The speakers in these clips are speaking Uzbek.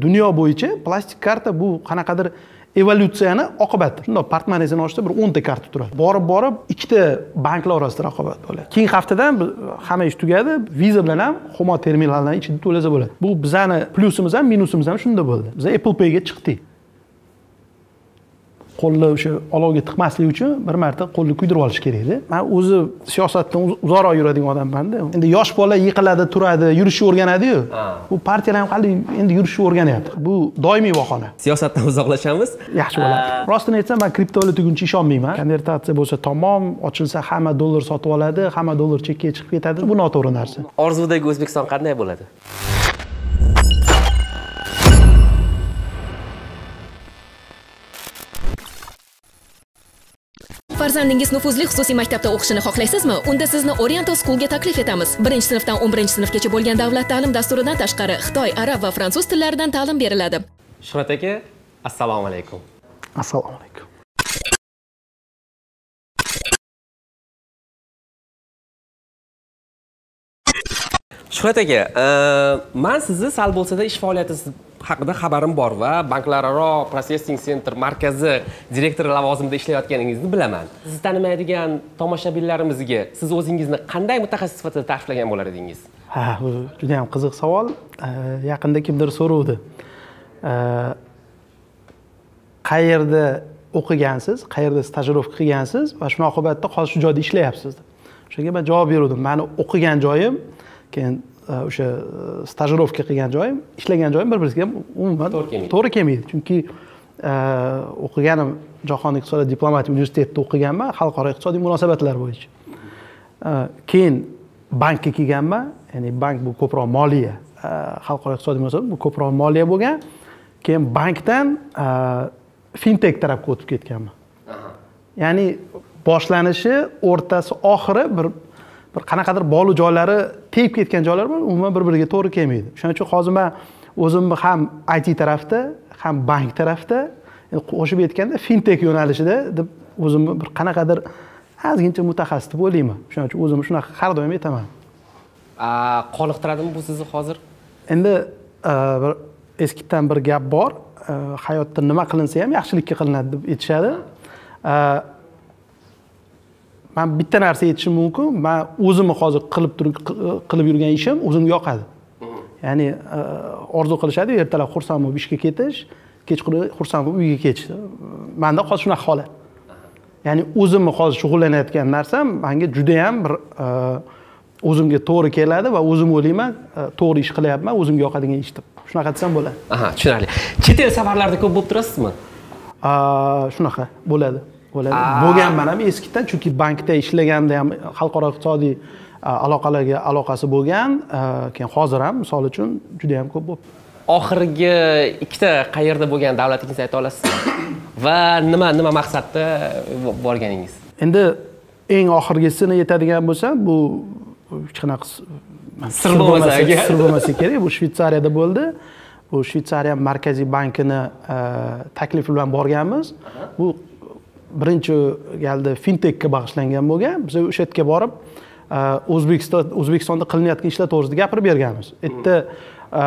dunyo bo'yicha plastik karta bu qanaqadir evolyutsiyani oqibati shundoq portmonezini ochsa bir o'nta karta turadi. Borib borib ikkita banklar orasida raqobat bo'ladi. Keyingi haftadan hamma ish tugadi. Viza bilan ham humo terminaldan ichida to'lasa bo'ladi. Bu bizani plyusimiz ham minusimiz ham shunda bo'ldi. Biz apple payga chiqdik. Qo'lni o'sha olovga tiqmaslik uchun bir marta qo'lni kuydirib olish kerakda man o'zi siyosatdan uzoqroq yuradigan odammanda. Endi yosh bola yiqiladi turadi yurishni o'rganadiyu. Bu partiyalar ham hali endi yurishni o'rganyapti. Bu doimiy bahona siyosatdan uzoqlashamiz. Yaxshi bo'ladi rostini aytsam man kriptovalyutaga uncha konvertatsiya bo'lsa tamom ochilsa hamma dollar sotib oladi hamma dollar chekkaga chiqib ketadi. Bu noto'g'ri narsa. Orzudagi o'zbekiston qanday bo'ladi farzandingiz nufuzli xususiy maktabda o'qishini xohlaysizmi? Unda sizni oriental schoolga taklif etamiz. Birinchi sinfdan o'n birinchi sinfgacha bo'lgan davlat ta'lim dasturidan tashqari xitoy arab va fransuz tillaridan ta'lim beriladi. Shuhrat aka assalomu alaykum. Assalomu alaykum. Shuhrat aka man sizni sal bo'lsada ish faoliyatingiz haqida xabarim bor va banklararo processing center markazi direktori lavozimida ishlayotganingizni bilaman. Sizni tanimaydigan tomoshabinlarimizga siz o'zingizni qanday mutaxassis sifatida ta'riflagan bo'lar edingiz ha bu juda yam qiziq savol. Yaqinda kimdir so'rovdi qayerda o'qigansiz qayerda stajirovka qilgansiz va shuni oqibatida hozir shu joyda ishlayapsiz. Deb o'shanga man javob beruvdim. Mani o'qigan joyim keyin o'sha e, stajirovka qilgan joyim ishlagan joyim bir biriga umuman to'g'ri kelmaydi. chunki e, o'qiganim jahon iqtisodiyot diplomatik universitetida o'qiganman xalqaro iqtisodiy munosabatlar bo'yicha. E, keyin bankka kelganman ya'ni bank bu ko'proq moliya xalqaro iqtisodiy munosabat bu ko'proq moliya bo'lgan. Keyin bankdan fintek tarafga o'tib ketganman. Ya'ni boshlanishi o'rtasi oxiri bir bir qanaqadir bolu joylari tegib ketgan joylar bor umuman bir biriga to'g'ri kelmaydi. Shuning uchun hozir man o'zimni ham it tarafda ham bank tarafda qo'shib aytganda fintek yo'nalishida deb o'zimni bir qanaqadir ozgincha mutaxassis deb o'ylayman shuning uchun o'zimni shunaqa har doim aytaman. Qoniqtiradimi bu sizni hozir? Endi bir eskidan bir gap bor. Hayotda nima qilinsa ham yaxshilikka qilinadi deb aytishadi man bitta narsa aytishim mumkin. Man o'zimni hozir qilib turib qilib yurgan ishim o'zimga yoqadi. Ya'ni e, orzu qilishadi ertalab xursand bo'lib ishga ketish kechqurun xursand bo'lib uyga ketish. Manda hozir shunaqa holat. Ya'ni o'zimni hozir shug'ullanayotgan narsam manga judayam bir e, o'zimga to'g'ri keladi va o'zim o'ylayman e, to'g'ri ish qilyapman o'zimga yoqadigan ish deb shunaqa desam bo'ladi. Aha tushunarli. Chet el safarlarida ko'p bo'lib turasizmi? Shunaqa bo'ladi bo'ladi bo'lganman ham eskidan chunki bankda ishlaganda ham xalqaro iqtisodiy aloqalarga aloqasi bo'lgan keyin hozir ham misol uchun juda yam ko'p bo'libdi oxirgi ikkita qayerda bo'lgan davlatingizni ayta olasizmi va nima nima maqsadda borganingiz? Endi eng oxirgisini aytadigan bo'lsam bu hech qanaqa sir bo'lmasa sir bo'lmasa kerak bu shvetsariyada bo'ldi. Bu shvetsariya markaziy bankini taklifi bilan borganmiz. Bu birinchi galda fintekka bag'ishlangan bo'lgan. Biz o'sha yerga borib e, o'zbekiston o'zbekistonda qilinayotgan ishlar to'g'risida gapirib berganmiz. U yerda e,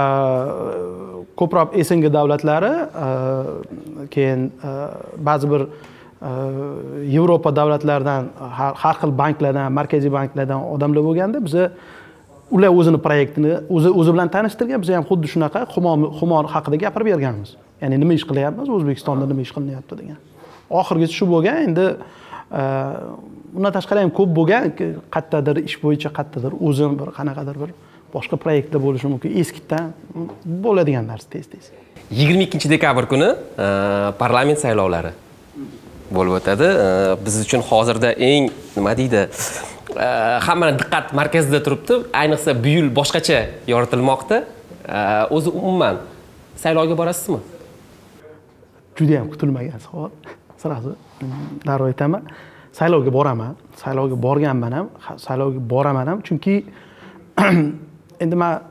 ko'proq sng davlatlari e, keyin ba'zi bir yevropa davlatlaridan har xil banklardan markaziy banklardan odamlar bo'lganda biza ular o'zini proyektini o'zi o'zi bilan tanishtirgan biz ham xuddi shunaqa xumor haqida gapirib berganmiz. Ya'ni nima ish qilyapmiz? O'zbekistonda nima ish qilinyapti degan. Oxirgisi shu bo'lgan. Endi e, undan tashqari ham ko'p bo'lgan qayerdadir ish bo'yicha qayerdadir o'zim bir qanaqadir bir boshqa proyektda bo'lishi mumkin. Eskidan bo'ladigan narsa tez tez. Yigirma ikkinchi dekabr kuni e, parlament saylovlari bo'lib o'tadi. E, biz uchun hozirda eng nima deydi hammani diqqat markazida turibdi. Ayniqsa bu yil boshqacha yoritilmoqda. O'zi umuman saylovga borasizmi? Judayam kutilmagan savol sразу darrov aytaman. Saylovga boraman. Saylovga borganman ham. Saylovga boraman ham. Chunki endi man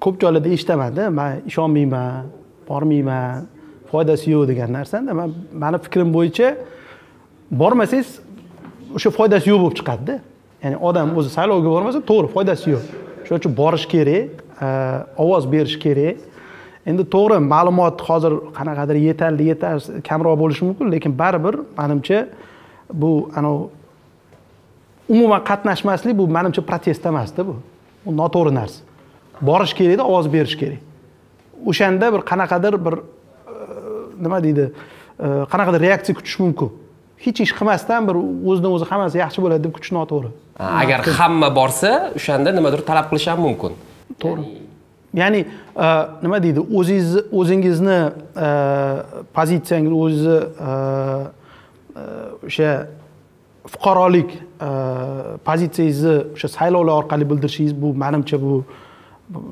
ko'p joylarda eshitamanda man ishonmayman bormayman foydasi yo'q degan narsani man mani fikrim bo'yicha bormasangiz o'sha foydasi yo'q bo'lib chiqadida ya'ni odam o'zi saylovga bormasa to'g'ri foydasi yo'q. Shuning uchun borish kerak e, ovoz berish kerak. Endi to'g'ri ma'lumot hozir qanaqadir yetarli yetarsiz kamroq bo'lishi mumkin lekin baribir manimcha bu anavi umuman qatnashmaslik bu manimcha protest emasda bu. Bu noto'g'ri narsa. Borish kerakda ovoz berish kerak. O'shanda bir qanaqadir bir e, nima deydi e, qanaqadir reaksiya kutish mumkin. Hech ish qilmasdan bir o'zidan o'zi hammasi yaxshi bo'ladi deb kutish noto'g'ri. Agar hamma borsa o'shanda nimadir talab qilish ham mumkin. To'g'ri ya'ni e, nima deydi? O'zingizni o'zingizni e, pozitsiyangizni o'zizni e, e, o'sha fuqarolik pozitsiyangizni o'sha saylovlar orqali bildirishingiz bu manimcha bu bu-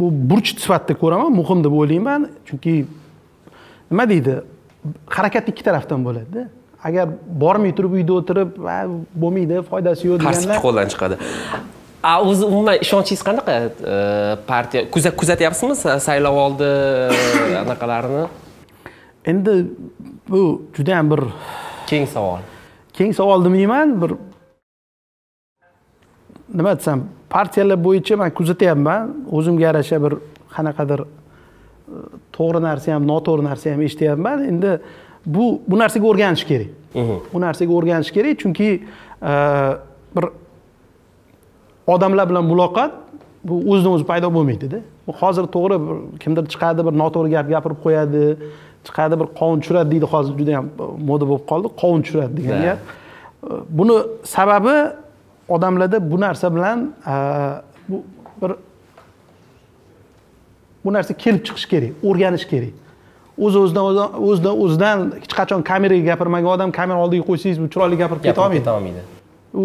bu burch sifatida ko'raman muhim deb o'ylayman. Chunki nima deydi? Harakat ikki tarafdan bo'ladida. Agar bormay turib uyda o'tirib "Ha, bo'lmaydi foydasi yo'q deganlar qo'ldan chiqadi a o'zi umuman ishonchingiz qanaqa? E, partiya kuza- kuzatyapsizmi sa- saylov oldi e, anaqalarini? Endi bu judayam bir keng savol. Keng savol demayman bir nima desam partiyalar bo'yicha man kuzatyapman. O'zimga yarasha bir qanaqadir e, to'g'ri narsa ham noto'g'ri narsa ham eshityapman. Endi bu bu narsaga o'rganish kerak. Bu narsaga o'rganish kerak chunki e, bir odamlar bilan muloqot bu o'zidan o'zi paydo bo'lmaydida. Bu hozir to'g'ri kimdir chiqadi bir noto'g'ri gap gapirib qo'yadi chiqadi bir qovun tushiradi deydi. Hozir juda yam moda bo'lib qoldi. Qovun tushiradi degan gap. Buni sababi odamlarda bu narsa bilan e, bu bir bu narsa kelib chiqishi kerak o'rganish kerak. O'z o'zidan o'zi- o'zidan o'zidan hech qachon kameraga gapirmagan odam kamera oldiga qo'ysangiz bu chiroyli gapirib keta olmaydi. U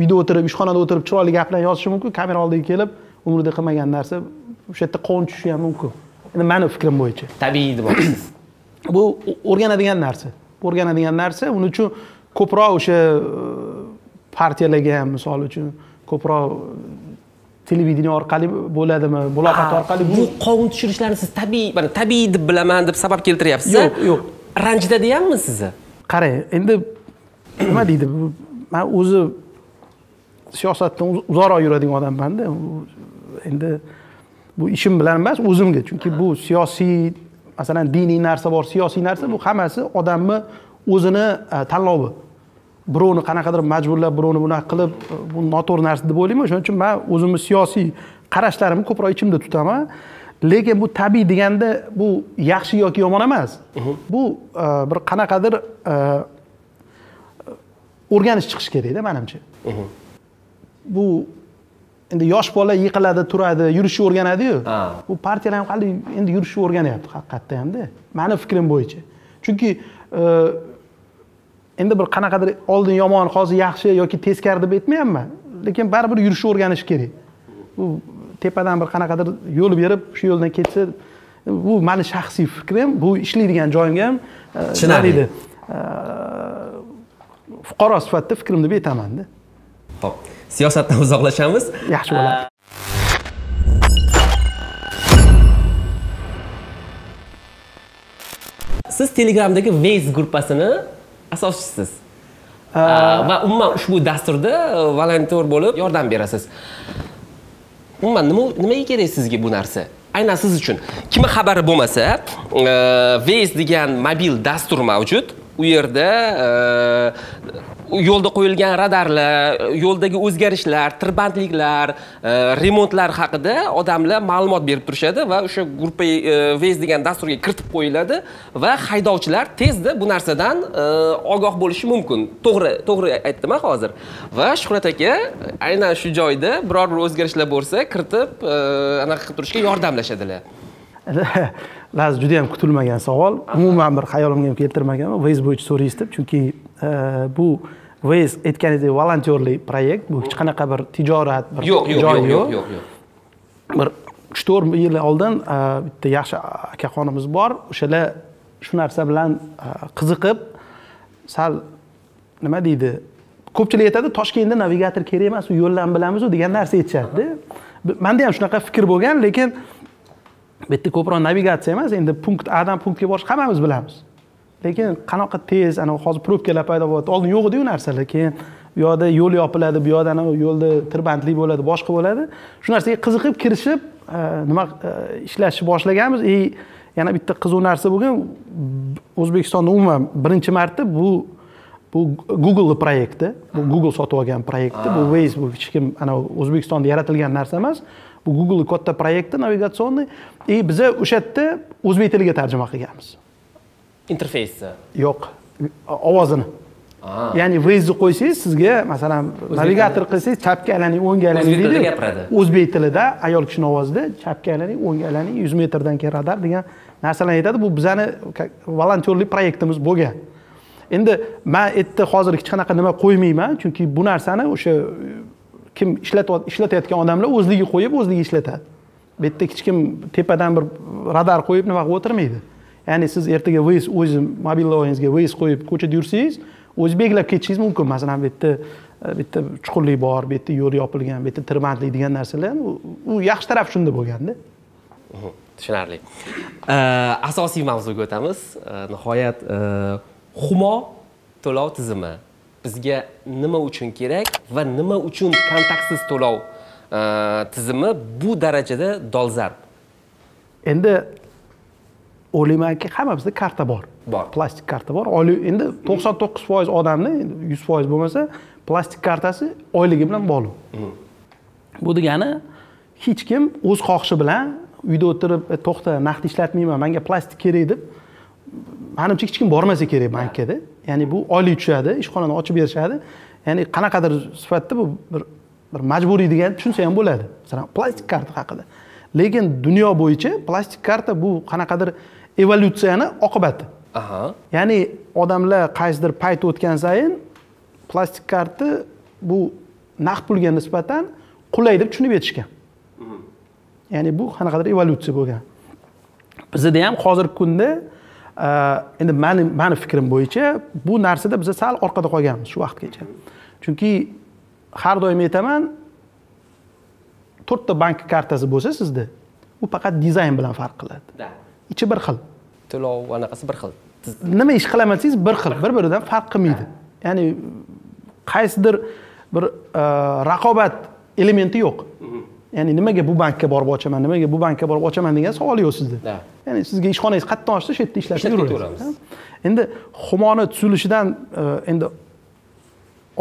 uyda o'tirib ishxonada o'tirib chiroyli gaplarni yozishi mumkin. Kamera oldiga kelib umrida qilmagan narsa o'sha yerda qovun tushishi ham mumkin. Endi mani fikrim bo'yicha. Tabiiy demoqchisiz bu o'rganadigan narsa. O'rganadigan narsa uning uchun ko'proq o'sha e, partiyalarga ham misol uchun ko'proq televideniye orqali bo'ladimi muloqot orqali bu qovun tushirishlarni siz tabiiy mana tabiiy deb bilaman deb sabab keltiryapsiz Yo'q, yo'q. ranjitadiganmi sizni. Qarang endi nima deydi? Man o'zi siyosatdan uz- uzoqroq yuradigan odammanda endi bu ishim bilan emas o'zimga. Chunki bu siyosiy masalan diniy narsa bor siyosiy narsa bu hammasi odamni o'zini e, tanlovi. Birovni qanaqadir majburlab birovni bunaqa qilib e, bu noto'g'ri narsa deb o'ylayman. O'shaning uchun man o'zimni siyosiy qarashlarimni ko'proq ichimda tutaman. Lekin bu tabiiy deganda bu yaxshi yoki yomon emas. Bu e, bir qanaqadir o'rganish chiqish kerakda manimcha bu endi yosh bola yiqiladi turadi yurishni o'rganadiyu. Bu partiyalar ham hali endi yurishni o'rganyapti haqiqatda hamda mani fikrim bo'yicha. Chunki e, endi bir qanaqadir oldin yomon hozir yaxshi yoki teskari deb aytmayapman. Lekin baribir yurishni o'rganish kerak. Bu tepadan bir qanaqadir yo'l berib shu yo'ldan ketsa bu mani shaxsiy fikrim bu ishlaydigan joyimga ham e, deydi e, fuqaro sifatida fikrimni aytamanda ho'p. Siyosatdan uzoqlashamiz. Yaxshi bo'ladi. Siz telegramdagi Waze gruppasini asoschisiz. Va umuman ushbu dasturda e, volontyor bo'lib yordam berasiz. Umuman nima nimaga kerak sizga bu narsa? Aynan siz uchun. Kimni xabari bo'lmasa e, Waze degan mobil dastur mavjud. U yerda e, yo'lda qo'yilgan radarlar yo'ldagi o'zgarishlar tirbandliklar e, remontlar haqida odamlar ma'lumot berib turishadi va o'sha gruppa e, degan dasturga kiritib qo'yiladi va haydovchilar tezda bu narsadan e, ogoh bo'lishi mumkin. To'g'ri to'g'ri aytdimmi hozir. Va shuhrat aka aynan shu joyda biror bir o'zgarishlar bo'lsa kiritib e, anaqa qilib turishga yordamlashadilar. Laz juda yam kutilmagan savol. Umuman bir xayolimga ham keltirmaganman. Vez bo'yicha so'raysiz deb chunki bu Waze aytganingizdek volontyorlik proyekt bu hech qanaqa bir tijorat bir yo'q yo'q yo'q yo'q yo'q bir uch to'rt yil oldin bitta yaxshi akaxonimiz bor o'shalar shu narsa bilan qiziqib sal nima deydi ko'pchilik aytadi toshkentda navigator kerak emas u yo'llarni bilamizu degan narsa aytishadida manda ham shunaqa fikr bo'lgan lekin bu yerda ko'proq navigatsiya emas endi punkt adan punktga borish hammamiz bilamiz lekin qanaqa tez ana hozir probkalar paydo bo'lyapti. Oldin yo'q ediyu narsalar keyin bu yoqda yo'l yopiladi bu yoqda anavi yo'lda tirbandlik bo'ladi boshqa bo'ladi. Shu narsaga qiziqib kirishib nima e, ishlashni boshlaganmiz. И yana bitta qiziq narsa bo'lgan o'zbekistonda umuman birinchi marta bu bu google proyekti bu google sotib olgan proyekti bu waze bu hech kim anavi o'zbekistonda yaratilgan narsa emas bu google katta proyekti navigatsionniy и biza o'sha yerda o'zbek tiliga tarjima qilganmiz interfeysni yo'q. Ovozini. Ya'ni wazni qo'ysangiz sizga masalan navigator qilsangiz chapga aylaning o'ngga aylaning O'zbek tilida deydi gapiradi. o'zbek tilida ayol kishini ovozida chapga aylaning o'ngga aylaning yuz metrdan keyin radar degan narsalarni aytadi. Bu bizani volontyorlik proyektimiz bo'lgan. Endi man u yerda hozir hech qanaqa nima qo'ymayman chunki bu narsani o'sha kim ishlatayot- ishlatayotgan odamlar o'zligi qo'yib o'zligi ishlatadi. Bu yerda hech kim tepadan bir radar qo'yib nima qilib o'tirmaydi ya'ni siz ertaga waze o'zi mobil ilovangizga waze qo'yib ko'chada yursangiz o'zi belgilab ketishingiz mumkin. Masalan bu yerda e, yerda chuqurlik bor bu yerda yo'l yopilgan bu yerda tirbandlik degan narsalar u- yaxshi taraf shunda bo'lganda. Mhm, tushunarli. Э, asosiy mavzuga o'tamiz. Э, nihoyat humo to'lov tizimi bizga nima uchun kerak va nima uchun kontaktsiz to'lov tizimi bu darajada dolzarb? Endi o'ylaymanki hammamizda karta bor. Bor. plastik karta bor. Oylik endi to'qson to'qqiz foiz odamni yuz foiz bo'lmasa plastik kartasi oyligi bilan bog'liq. Bu degani hech kim o'z xohishi bilan uyda o'tirib "E, to'xta naqd ishlatmayman manga plastik kerak deb manimcha hech kim bormasa kerak bankada. Ya'ni bu oylik tushadi ishxonani ochib berishadi. Ya'ni qanaqadir sifatda bu bir bir majburiy degan tushunsa ham bo'ladi. Masalan plastik karta haqida. Lekin dunyo bo'yicha plastik karta bu qanaqadir evolyutsiyani oqibati. Ya'ni odamlar qaysidir payt o'tgan sayin plastik karta bu naqd pulga nisbatan qulay deb tushunib yetishgan. Ya'ni bu qanaqadir evolyutsiya bo'lgan. Bizada ham hozirgi kunda e, endi mani mani fikrim bo'yicha bu narsada biz sal orqada qolganmiz shu vaqtgacha. Chunki har doim aytaman to'rtta bank kartasi bo'lsa sizda u faqat dizayn bilan farq qiladi. Ichi bir xil to'lov anaqasi bir xil. Nima ish qilaman desangiz bir xil bir biridan farq qilmaydi. Ya'ni qaysidir bir e, raqobat elementi yo'q. Ya'ni nimaga bu bankka borib ochaman nimaga bu bankka borib ochaman degan savol yo'q sizda. Da. ya'ni sizga ishxonangiz qayerdan ochsa shu yerda Ishlatib yuraverasiz endi humoni tuzilishidan e, endi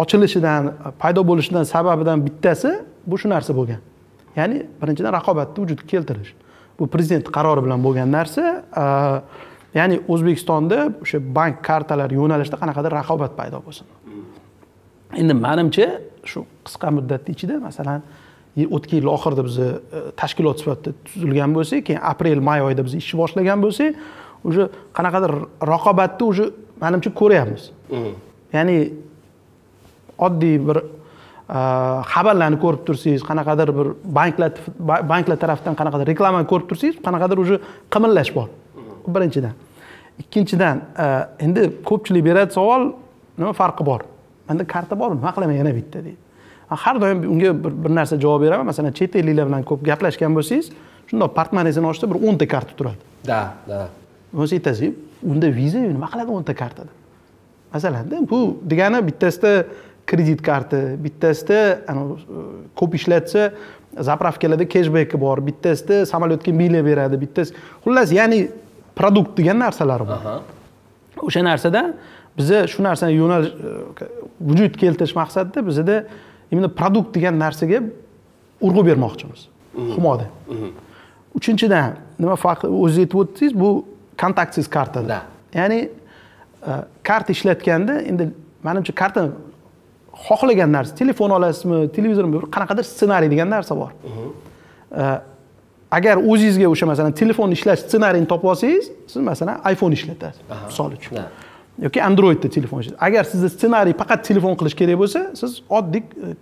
ochilishidan paydo bo'lishidan sababidan bittasi bu shu narsa bo'lgan. Ya'ni birinchidan raqobatni vujudga keltirish bu prezident qarori bilan bo'lgan narsa ya'ni o'zbekistonda o'sha bank kartalari yo'nalishida qanaqadir raqobat paydo bo'lsin. Endi manimcha shu qisqa muddatni ichida masalan o'tgan yil oxirida biz e, tashkilot sifatida tuzilgan bo'lsak keyin aprel may oyida biz ishni boshlagan bo'lsak уже qanaqadir raqobatni уже manimcha ko'ryapmiz. Ya'ni oddiy bir xabarlarni ko'rib tursangiz qanaqadir bir banklar ba- banklar tarafdan qanaqadir reklamani ko'rib tursangiz qanaqadir уже qimirlash bor. Birinchidan. Ikkinchidan e, endi ko'pchilik beradi savol nima farqi bor? Manda karta bor nima qilaman? Yana bitta deydi. Har doim unga bir, narsa javob beraman. Masalan chet elliklar bilan ko'p gaplashgan bo'lsangiz shundoq portmonengizni ochsa bir o'nta karta turadi. Da da. Bo'lmasa aytasiz unda viza nima qiladi o'nta kartada? Masalanda bu degani bittasida kredit karta bittasida ko'p ishlatsa zapravkalarda keshbeki bor bittasida samolyotga mila beradi bittasi xullas ya'ni produkt degan narsalar bor. O'sha narsada biza shu narsani yo'nalish e, vujud keltirish maqsadida bizada именно produkt degan narsaga urg'u bermoqchimiz. Humoda uchinchidan nima farqi o'zingiz aytib o'tdingiz bu kontaktsiz kartada Da. ya'ni e, karta ishlatganda endi manimcha karta xohlagan narsa telefon olasizmi televizormi bir qanaqadir ssenariy degan narsa bor. Agar o'zingizga o'sha masalan telefonni ishlash ssenariyini topib olsangiz siz masalan iphone ishlatasiz misol uchun. Yoki androidda telefon ishlatasiz agar sizda ssenariy faqat telefon qilish kerak bo'lsa siz oddiy e,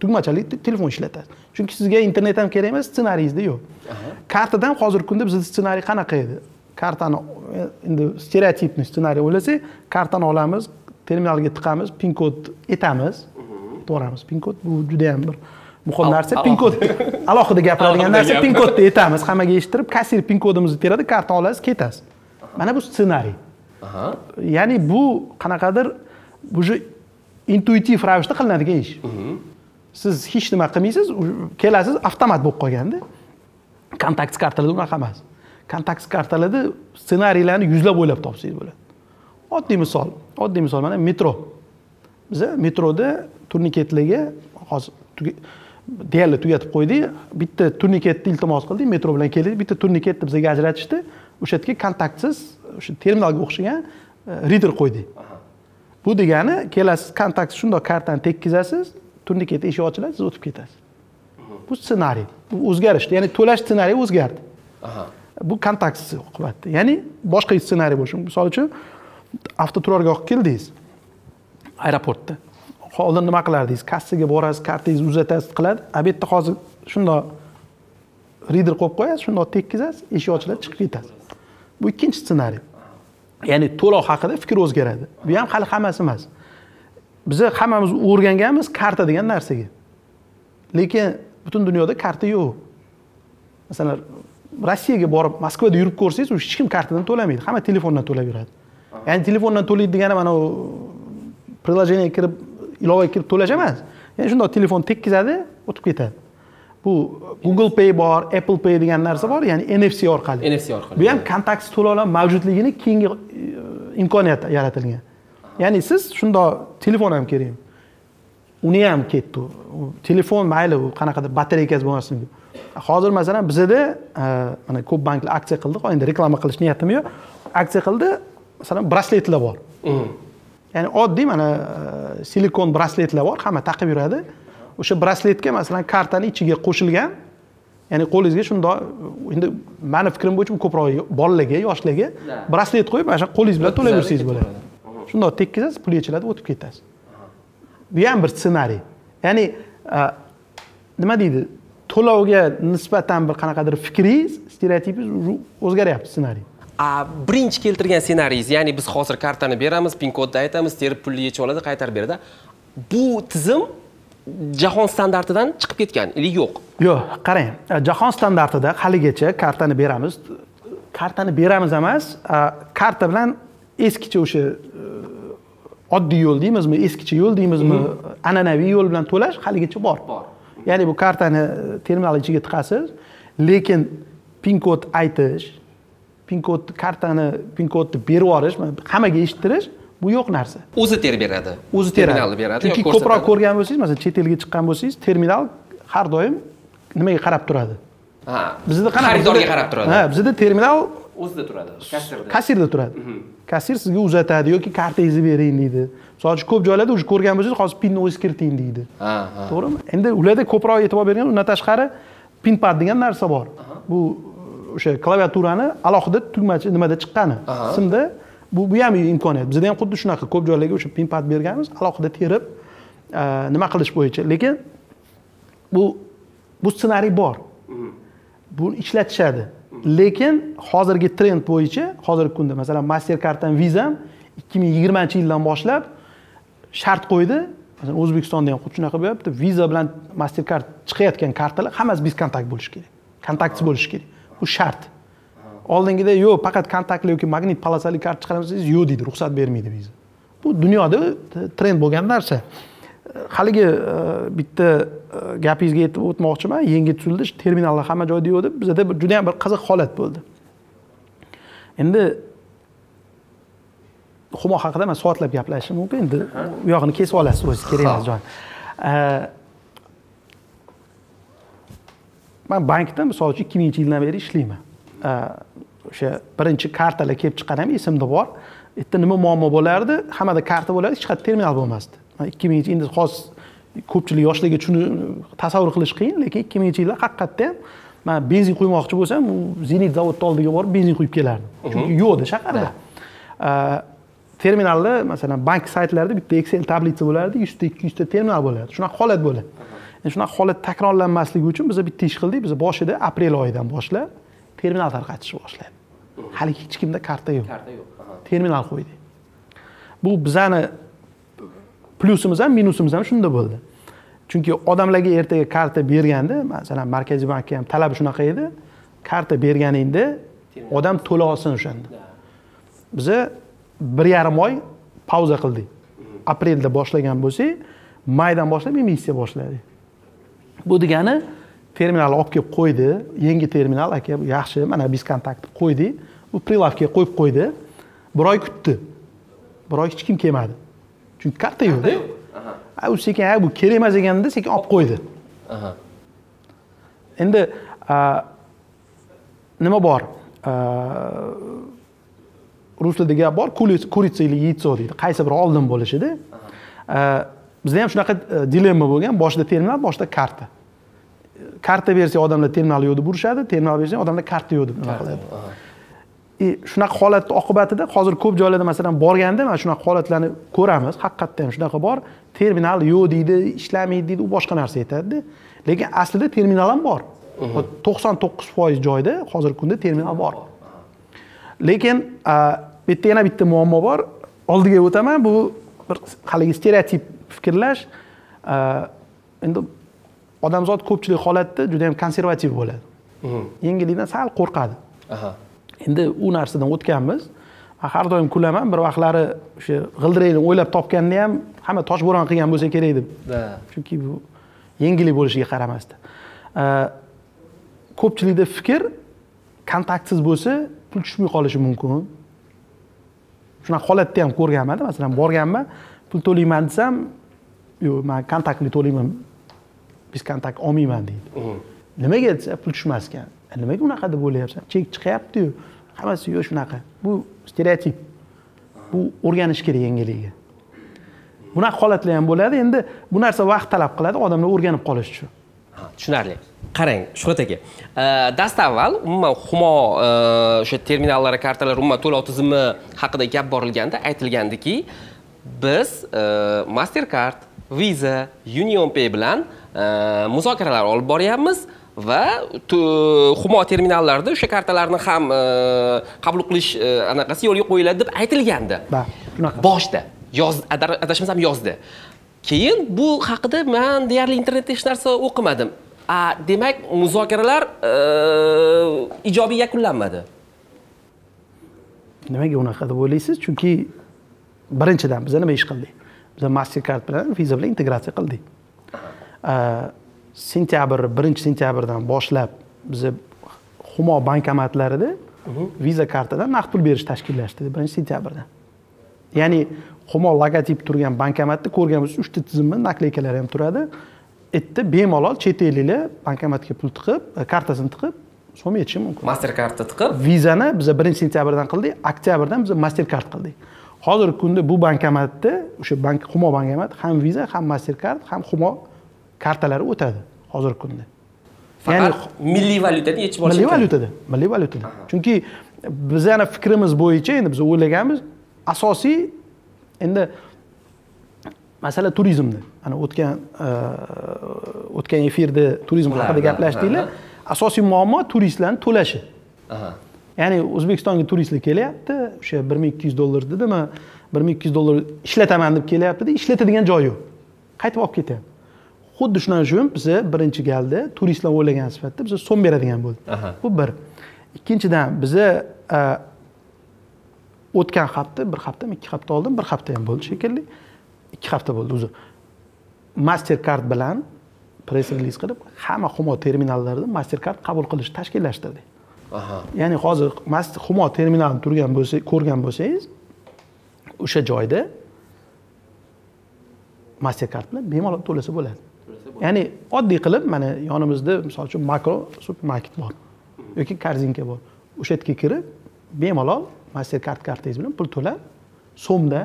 tugmachali te- telefon ishlatasiz. Chunki sizga internet ham kerak emas ssenariyingizda yo'q. Kartadan hozirgi kunda bizda ssenariy qanaqa edi? Kartani e, endi stereotipniy ssenariy o'ylasak kartani olamiz terminalga tiqamiz pin kod aytamiz to'g'ramiz pin kod bu judayam bir muhim narsa. Pin kod alohida gapiradigan narsa pin kodni aytamiz hammaga eshittirib kassir pin kodimizni teradi karta olasiz ketasiz. Mana bu ssenariy. Ya'ni bu qanaqadir уже intuitiv ravishda qilinadigan ish. Siz hech nima qilmaysiz kelasiz avtomat bo'lib qolganda kontaktsiz kartalarda unaqa emas. Kontaktsiz kartalarda ssenariylarni yuzlab o'ylab topsangiz bo'ladi oddiy misol. Oddiy misol mana metro. Biza metroda turniketlarga hozir deyarli tugatib qo'ydik. Bitta turniketni iltimos qildik metro bilan keldik. Bitta turniketni bizga ajratishdi. O'sha yerga kontaktsiz o'sha terminalga o'xshagan rider qo'ydik. Bu degani kelasiz kontaktsiz shundoq kartani tekkizasiz turniket eshik ochiladi siz o'tib ketasiz. Bu ssenariy. Bu o'zgarishdi. Ya'ni to'lash ssenariyi o'zgardi. Bu kontaktsiz oqibatda ya'ni boshqa ssenariy bo'lishi mumkin misol uchun avtoturargohga keldingiz. Aeroportda. Oldin nima qilardingiz? Kassaga borasiz kartangizni uzatasiz qiladi. A bu yerda hozir shundoq rider qo'yib qo'yasiz shundoq tekkizasiz eshik ochiladi chiqib ketasiz. Bu ikkinchi ssenariy. Ya'ni to'lov haqida fikr o'zgaradi. Bu ham hali hammasi emas. Biza hammamiz o'rganganmiz karta degan narsaga. Lekin butun dunyoda karta yo'q. Masalan rossiyaga borib moskvada yurib ko'rsangiz hech kim kartadan to'lamaydi. Hamma telefondan to'lab yuradi ya'ni telefondan to'laydi degani mana u приложениеga kirib ilovaga kirib to'lash emas ya'ni shundoq telefon tekkizadi o'tib ketadi bu google pay bor apple pay degan narsa bor ya'ni nfc orqali nfc orqali bu ham kontaktsiz to'lovlar mavjudligini keyingi e, imkoniyat yaratilgan ya'ni siz shundoq telefon ham kerak uni ham ketdi telefon mayli u qanaqadir batareykasi bo'lmasin mumkin hozir masalan bizada e, mana ko'p banklar aksiya qildi endi reklama qilish niyatim yo'q aksiya qildi masalan brasletlar bor. Ya'ni oddiy mana e, silikon brasletlar bor hamma taqib yuradi. O'sha brasletga masalan kartani ichiga qo'shilgan ya'ni qo'lingizga shundoq endi mani fikrim bo'yicha ko'proq bolalarga yoshlarga braslet qo'yib mana shu qo'lingiz bilan to'lab yursangiz bo'ladi. shundoq tekkizasiz pul yechiladi o'tib ketasiz. Bu ham bir ssenariy. Ya'ni e, nima deydi? To'lovga nisbatan bir qanaqadir fikringiz stereotipingiz o'zgaryapti ssenariy birinchi keltirgan ssenariyingiz ya'ni biz hozir kartani beramiz pin kodni aytamiz terib pulni yechib oladi qaytarib beradi. Bu tizim jahon standartidan chiqib ketgan или yo'q. Yo'q qarang jahon standartida haligacha kartani beramiz. Kartani beramiz emas karta bilan eskicha o'sha e, oddiy yo'l deymizmi eskicha yo'l deymizmi an'anaviy yo'l bilan to'lash haligacha bor. Bor. Ya'ni bu kartani terminal ichiga tiqasiz lekin pin kod aytish pin kod kartani pin kodni berib yuborish hammaga eshittirish bu yo'q narsa. O'zi terib beradi. O'zi terminalni beradi chunki ko'proq ko'rgan bo'lsangiz masalan chet elga chiqqan bo'lsangiz terminal har doim nimaga qarab turadi? Ha bizda qanaqa? xaridorga qarab turadi. Ha bizda terminal o'zida turadi kassirda. Kassirda turadi. Kassir sizga uzatadi yoki kartangizni bering deydi. Misol uchun ko'p joylarda уже ko'rgan bo'lsangiz hozir pinni o'zingiz kiriting deydi. To'g'rimi? Endi ularda ko'proq e'tibor bergan undan tashqari pin pad degan narsa bor. Bu o'sha klaviaturani alohida tugmachi nimada chiqqani simda bu bu ham imkoniyat. Bizada ham xuddi shunaqa ko'p joylarga o'sha pin pad berganmiz alohida terib e, nima qilish bo'yicha. Lekin bu bu ssenariy bor. Buni ishlatishadi. Lekin hozirgi trend bo'yicha hozirgi kunda masalan master kartam vizam ikki ming yigirmanchi yildan boshlab shart qo'ydi. Masalan o'zbekistonda ham xuddi shunaqa bo'lyapti. Viza bilan master kart chiqayotgan kartalar hammasi biz kontakt bo'lishi kerak. Kontaktsiz bo'lishi kerak bu shart. Oldingida yo'q faqat kontaktli yoki magnit polosali karta chiqaramiz desangiz yo'q deydi ruxsat bermaydi viza bu dunyoda trend bo'lgan narsa. Haligi e, bitta e, gapingizga yetib o'tmoqchiman. Yangi tuzildi terminallar hamma joyda yo'q deb. Bizada juda yam bir qiziq holat bo'ldi. Endi humo haqida man soatlab gaplashishim mumkin. Endi u yog'ini kesib olasiz o'zingiz kerak emas jon man bankda misol uchun ikki minginchi yildan beri ishlayman. O'sha birinchi kartalar kelib chiqqan ham esimda bor. U yerda nima muammo bo'lardi? Hammada karta bo'lardi hech qayerda terminal bo'lmasdi. Ikki minginchi endi hozir ko'pchilik yoshlarga shuni tasavvur qilish qiyin lekin ikki minginchi yillar haqiqatda ham man benzin quymoqchi bo'lsam u zenit zavodni oldiga borib benzin quyib kelardim. Chunki yo'qdi shaharda. Terminalda masalan bank saytlarida bitta excel tablitsa bo'lardi yuzta ikki yuzta terminal bo'lardi. Shunaqa holat bo'ladi shunaqa holat takrorlanmasligi uchun biz bitta ish qildik. Biz boshida aprel oyidan boshlab terminal tarqatishni boshladik hali hech kimda karta yo'q. Karta yo'q. Terminal qo'ydik. Bu bizani plyusimiz ham minusimiz ham shunda bo'ldi. Chunki odamlarga ertaga karta berganda masalan markaziy bankka ham talabi shunaqa edi. Karta berganingda odam to'la olsin o'shanda. Biza bir yarim oy pauza qildik. Aprelda boshlagan bo'lsak maydan boshlab emissiya boshladik bu degani terminalni olib kelib qo'ydi. Yangi terminal aka bu yaxshi mana biz kontakt qo'ydik. U prilavkaga qo'yib qo'ydi. Bir oy kutdi. Bir oy hech kim kelmadi. Chunki karta yo'qda. A u sekin bu kerak emas ekanda sekin olib qo'ydi. Endi nima bor? Rus tilida gap bor "Курица- или яйцо deydi. Qaysi biri oldin bo'lishida bizda ham shunaqa e, dilemma bo'lgan. Boshida terminal boshida karta. Karta bersa odamlar terminal yo'q deb urishadi terminal bersa odamlar karta yo'q deb nima qiladi. и shunaqa holatni oqibatida hozir ko'p joylarda masalan borganda mana shunaqa holatlarni ko'ramiz. Haqiqatda ham shunaqa bor. Terminal yo'q deydi ishlamaydi deydi u boshqa narsa aytadida. Lekin aslida terminal ham bor. To'qson to'qqiz foiz joyda hozirgi kunda terminal bor. Lekin a, bu yerda yana bitta muammo bor. Oldiga o'taman. Bu bir haligi stereotip fikrlash a, endi odamzod ko'pchilik holatda juda yam konservativ bo'ladi. Yengillikdan sal qo'rqadi. Endi u narsadan o'tganmiz. Har doim kulaman bir vaqtlari o'sha g'ildirakni o'ylab topganda ham hamma toshbo'ron qilgan bo'lsa kerak deb. Chunki bu yengillik bo'lishiga qaramasdan A, ko'pchilikda fikr kontaktsiz bo'lsa pul tushmay qolishi mumkin. Shunaqa holatni ham ko'rganmanda masalan borganman pul to'layman desam yo'q man kontaktli to'layman biz kontakt olmayman deydi nimaga desa pul tushmas ekan "A, nimaga unaqa deb o'ylayapsan chek chiqyaptiyu hammasi yo'q shunaqa bu stereotip bu o'rganish kerak yangilikka bunaqa holatlar ham bo'ladi endi bu narsa vaqt talab qiladi odamlar o'rganib qolish uchun tushunarli qarang shuhrat aka e, dastavval umuman humo e, o'sha terminallar kartalar umuman to'lov tizimi haqida gap borilganda aytilgandiki biz e, mastercard visa unionpay bilan e, muzokaralar olib boryapmiz va humo terminallarida o'sha kartalarni ham e, qabul qilish e, anaqasi yo'lga qo'yiladi deb aytilgandi. Shunaqa. boshda. Yoz adashmasam yozdi. Keyin bu haqida man deyarli internetda hech narsa o'qimadim. A demak muzokaralar e, ijobiy yakunlanmadi. Nimaga unaqa deb o'ylaysiz chunki birinchidan biz nima ish qildik? Biz mastercard bilan visa bilan integratsiya qildik. Sentyabr birinchi sentyabrdan boshlab biz humo bankomatlarida visa kartadan naqd pul berish tashkillashdi birinchi sentyabrdan ya'ni humo logotipi turgan bankomatni ko'rgan bo'lsangiz uchta tizimli nakleykalari ham turadi. U yerda bemalol chet elliklar bankomatga pul tiqib e, kartasini tiqib so'm yetishi mumkin. Mastercardni tiqib? Vizani biz birinchi sentyabrdan qildik oktyabrdan biz mastercard qildik hozirgi kunda bu bankomatda o'sha bank humo bankomat ham viza ham mastercard ham humo kartalari o'tadi hozirgi kunda. Faqat milliy valyutada yechib olish milliy valyutada milliy valyutada chunki bizani fikrimiz bo'yicha endi biz o'ylaganmiz asosiy endi masala turizmda. Ana o'tgan e, o'tgan efirda turizm Ha, haqida ha, gaplashdinglar asosiy muammo turistlarni to'lashi. Ya'ni o'zbekistonga turistlar kelyapti o'sha bir ming ikki yuz dollar dedimi bir ming ikki yuz dollar ishlataman deb kelyaptida ishlatadigan joyi yo'q. Qaytib olib ketyapti. Xuddi shuning uchun biza birinchi galda turistlar o'ylagan sifatida biza so'm beradigan bo'ldik Aha. bu bir. Ikkinchidan biza o'tgan hafta bir haftami ikki hafta oldin bir hafta ham bo'ldi shekilli. Ikki hafta bo'ldi o'zi mastercard bilan press reliz qilib hamma humo terminallarida mastercard qabul qilish tashkillashtirdik. Ya'ni hozir mast humo terminalini turgan bo'lsa ko'rgan bo'lsangiz o'sha joyda mastercard bilan bemalol to'lasa bo'ladi. Ya'ni oddiy qilib mana yonimizda misol uchun makro supermarket bor yoki korzinka bor. O'sha yerga kirib bemalol mastercard kartangiz bilan pul to'lab so'mda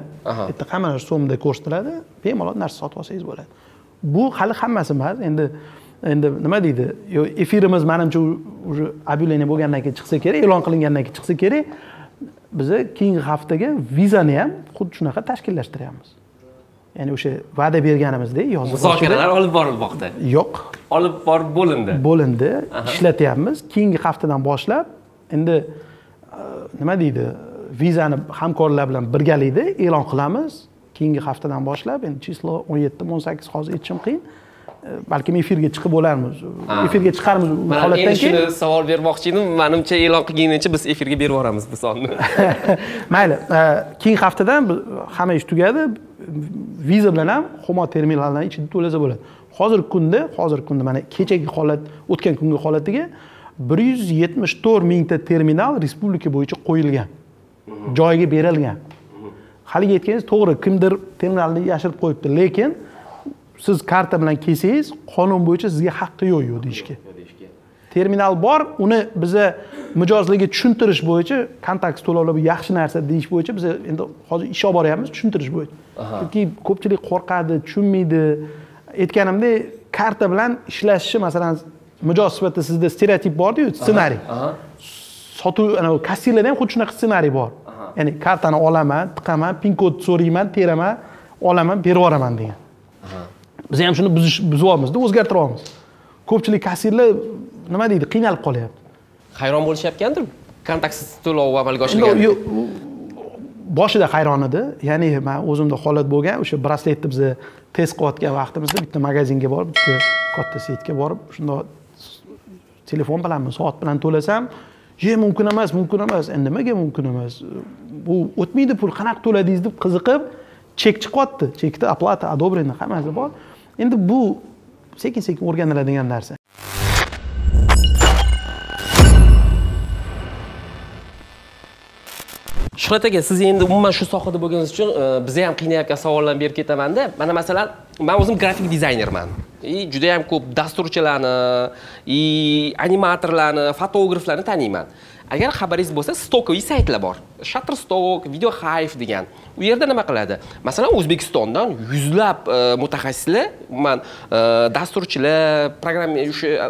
yerda hamma narsa so'mda ko'rsatiladi bemalol narsa sotib olsangiz bo'ladi. Bu hali hammasi emas endi endi nima deydi? Yo efirimiz manimcha уже объявление bo'lgandan keyin chiqsa kerak e'lon qilingandan keyin chiqsa kerak. Biza keyingi haftaga vizani ham xuddi shunaqa tashkillashtiryapmiz. Ya'ni o'sha va'da berganimizdek yoz muzokaralar olib borilmoqda. Yo'q. Olib borib bo'lindi. Bo'lindi. Ishlatyapmiz. Keyingi haftadan boshlab endi e, nima deydi? Vizani hamkorlar bilan birgalikda e'lon qilamiz. Keyingi haftadan boshlab endi chislo o'n yettimi o'n sakkiz hozir aytishim qiyin balkim efirga chiqib bo'larmiz efirga chiqarmiz holatdan keyin shuni savol bermoqchi edim manimcha e'lon qilguningcha biz efirga berib yuboramiz bu sonni. Mayli e, keyingi haftadan hamma ish tugadi. Viza bilan ham humo terminaldan ichida to'lasa bo'ladi. Hozirgi kunda hozirgi kunda mana kechagi holat o'tgan kungi holatiga bir yuz yetmish to'rt mingta terminal respublika bo'yicha qo'yilgan. Joyiga berilgan. Haligi aytganingiz to'g'ri kimdir terminalni yashirib qo'yibdi lekin siz karta bilan kelsangiz qonun bo'yicha sizga haqqi yo'q yo'q deyishga. Terminal bor uni biza mijozlarga tushuntirish bo'yicha kontakt to'lovlar bu yaxshi narsa deyish bo'yicha biz endi hozir ish olib boryapmiz tushuntirish bo'yicha. Chunki ko'pchilik qo'rqadi tushunmaydi. Aytganimdek karta bilan ishlashi masalan mijoz sifatida sizda stereotip bordiyu ssenariy. sotuv anavi kassirlarda ham xuddi shunaqa ssenariy bor. Ya'ni kartani olaman tiqaman pin kod so'rayman teraman olaman berib yuboraman degan biz ham shuni buzish buzyapmizda o'zgartiryapmiz. Ko'pchilik kassirlar nima deydi qiynalib qolyapti. Hayron bo'lishyapgandir? Kontaktsiz to'lov amalga Endi oshirilgan yo- boshida hayron edi. Ya'ni man o'zimda holat bo'lgan o'sha brasletni biz test qilayotgan vaqtimizda bitta magazinga borib bitta katta setga borib shundoq telefon bilanmi soat bilan to'lasam ye mumkin emas mumkin emas. Nimaga mumkin emas? Bu o'tmaydi pul qanaqa to'ladingiz deb qiziqib chek chiqyapti chekda оплата одобренный hammasi bor endi bu sekin sekin o'rganiladigan narsa. Shuhrat aka siz endi umuman shu sohada bo'lganingiz uchun e, bizni ham qiynayotgan savollarni berib ketamanda. Mana masalan man o'zim grafik dizaynerman. И judayam ko'p dasturchilarni и animatorlarni fotograflarni taniyman. Agar xabaringiz bo'lsa stokoviy saytlar bor. Shutterstock video hive degan. U yerda nima qiladi? Masalan o'zbekistondan yuzlab e, mutaxassislar man e, dasturchilar programma o'sha e, e,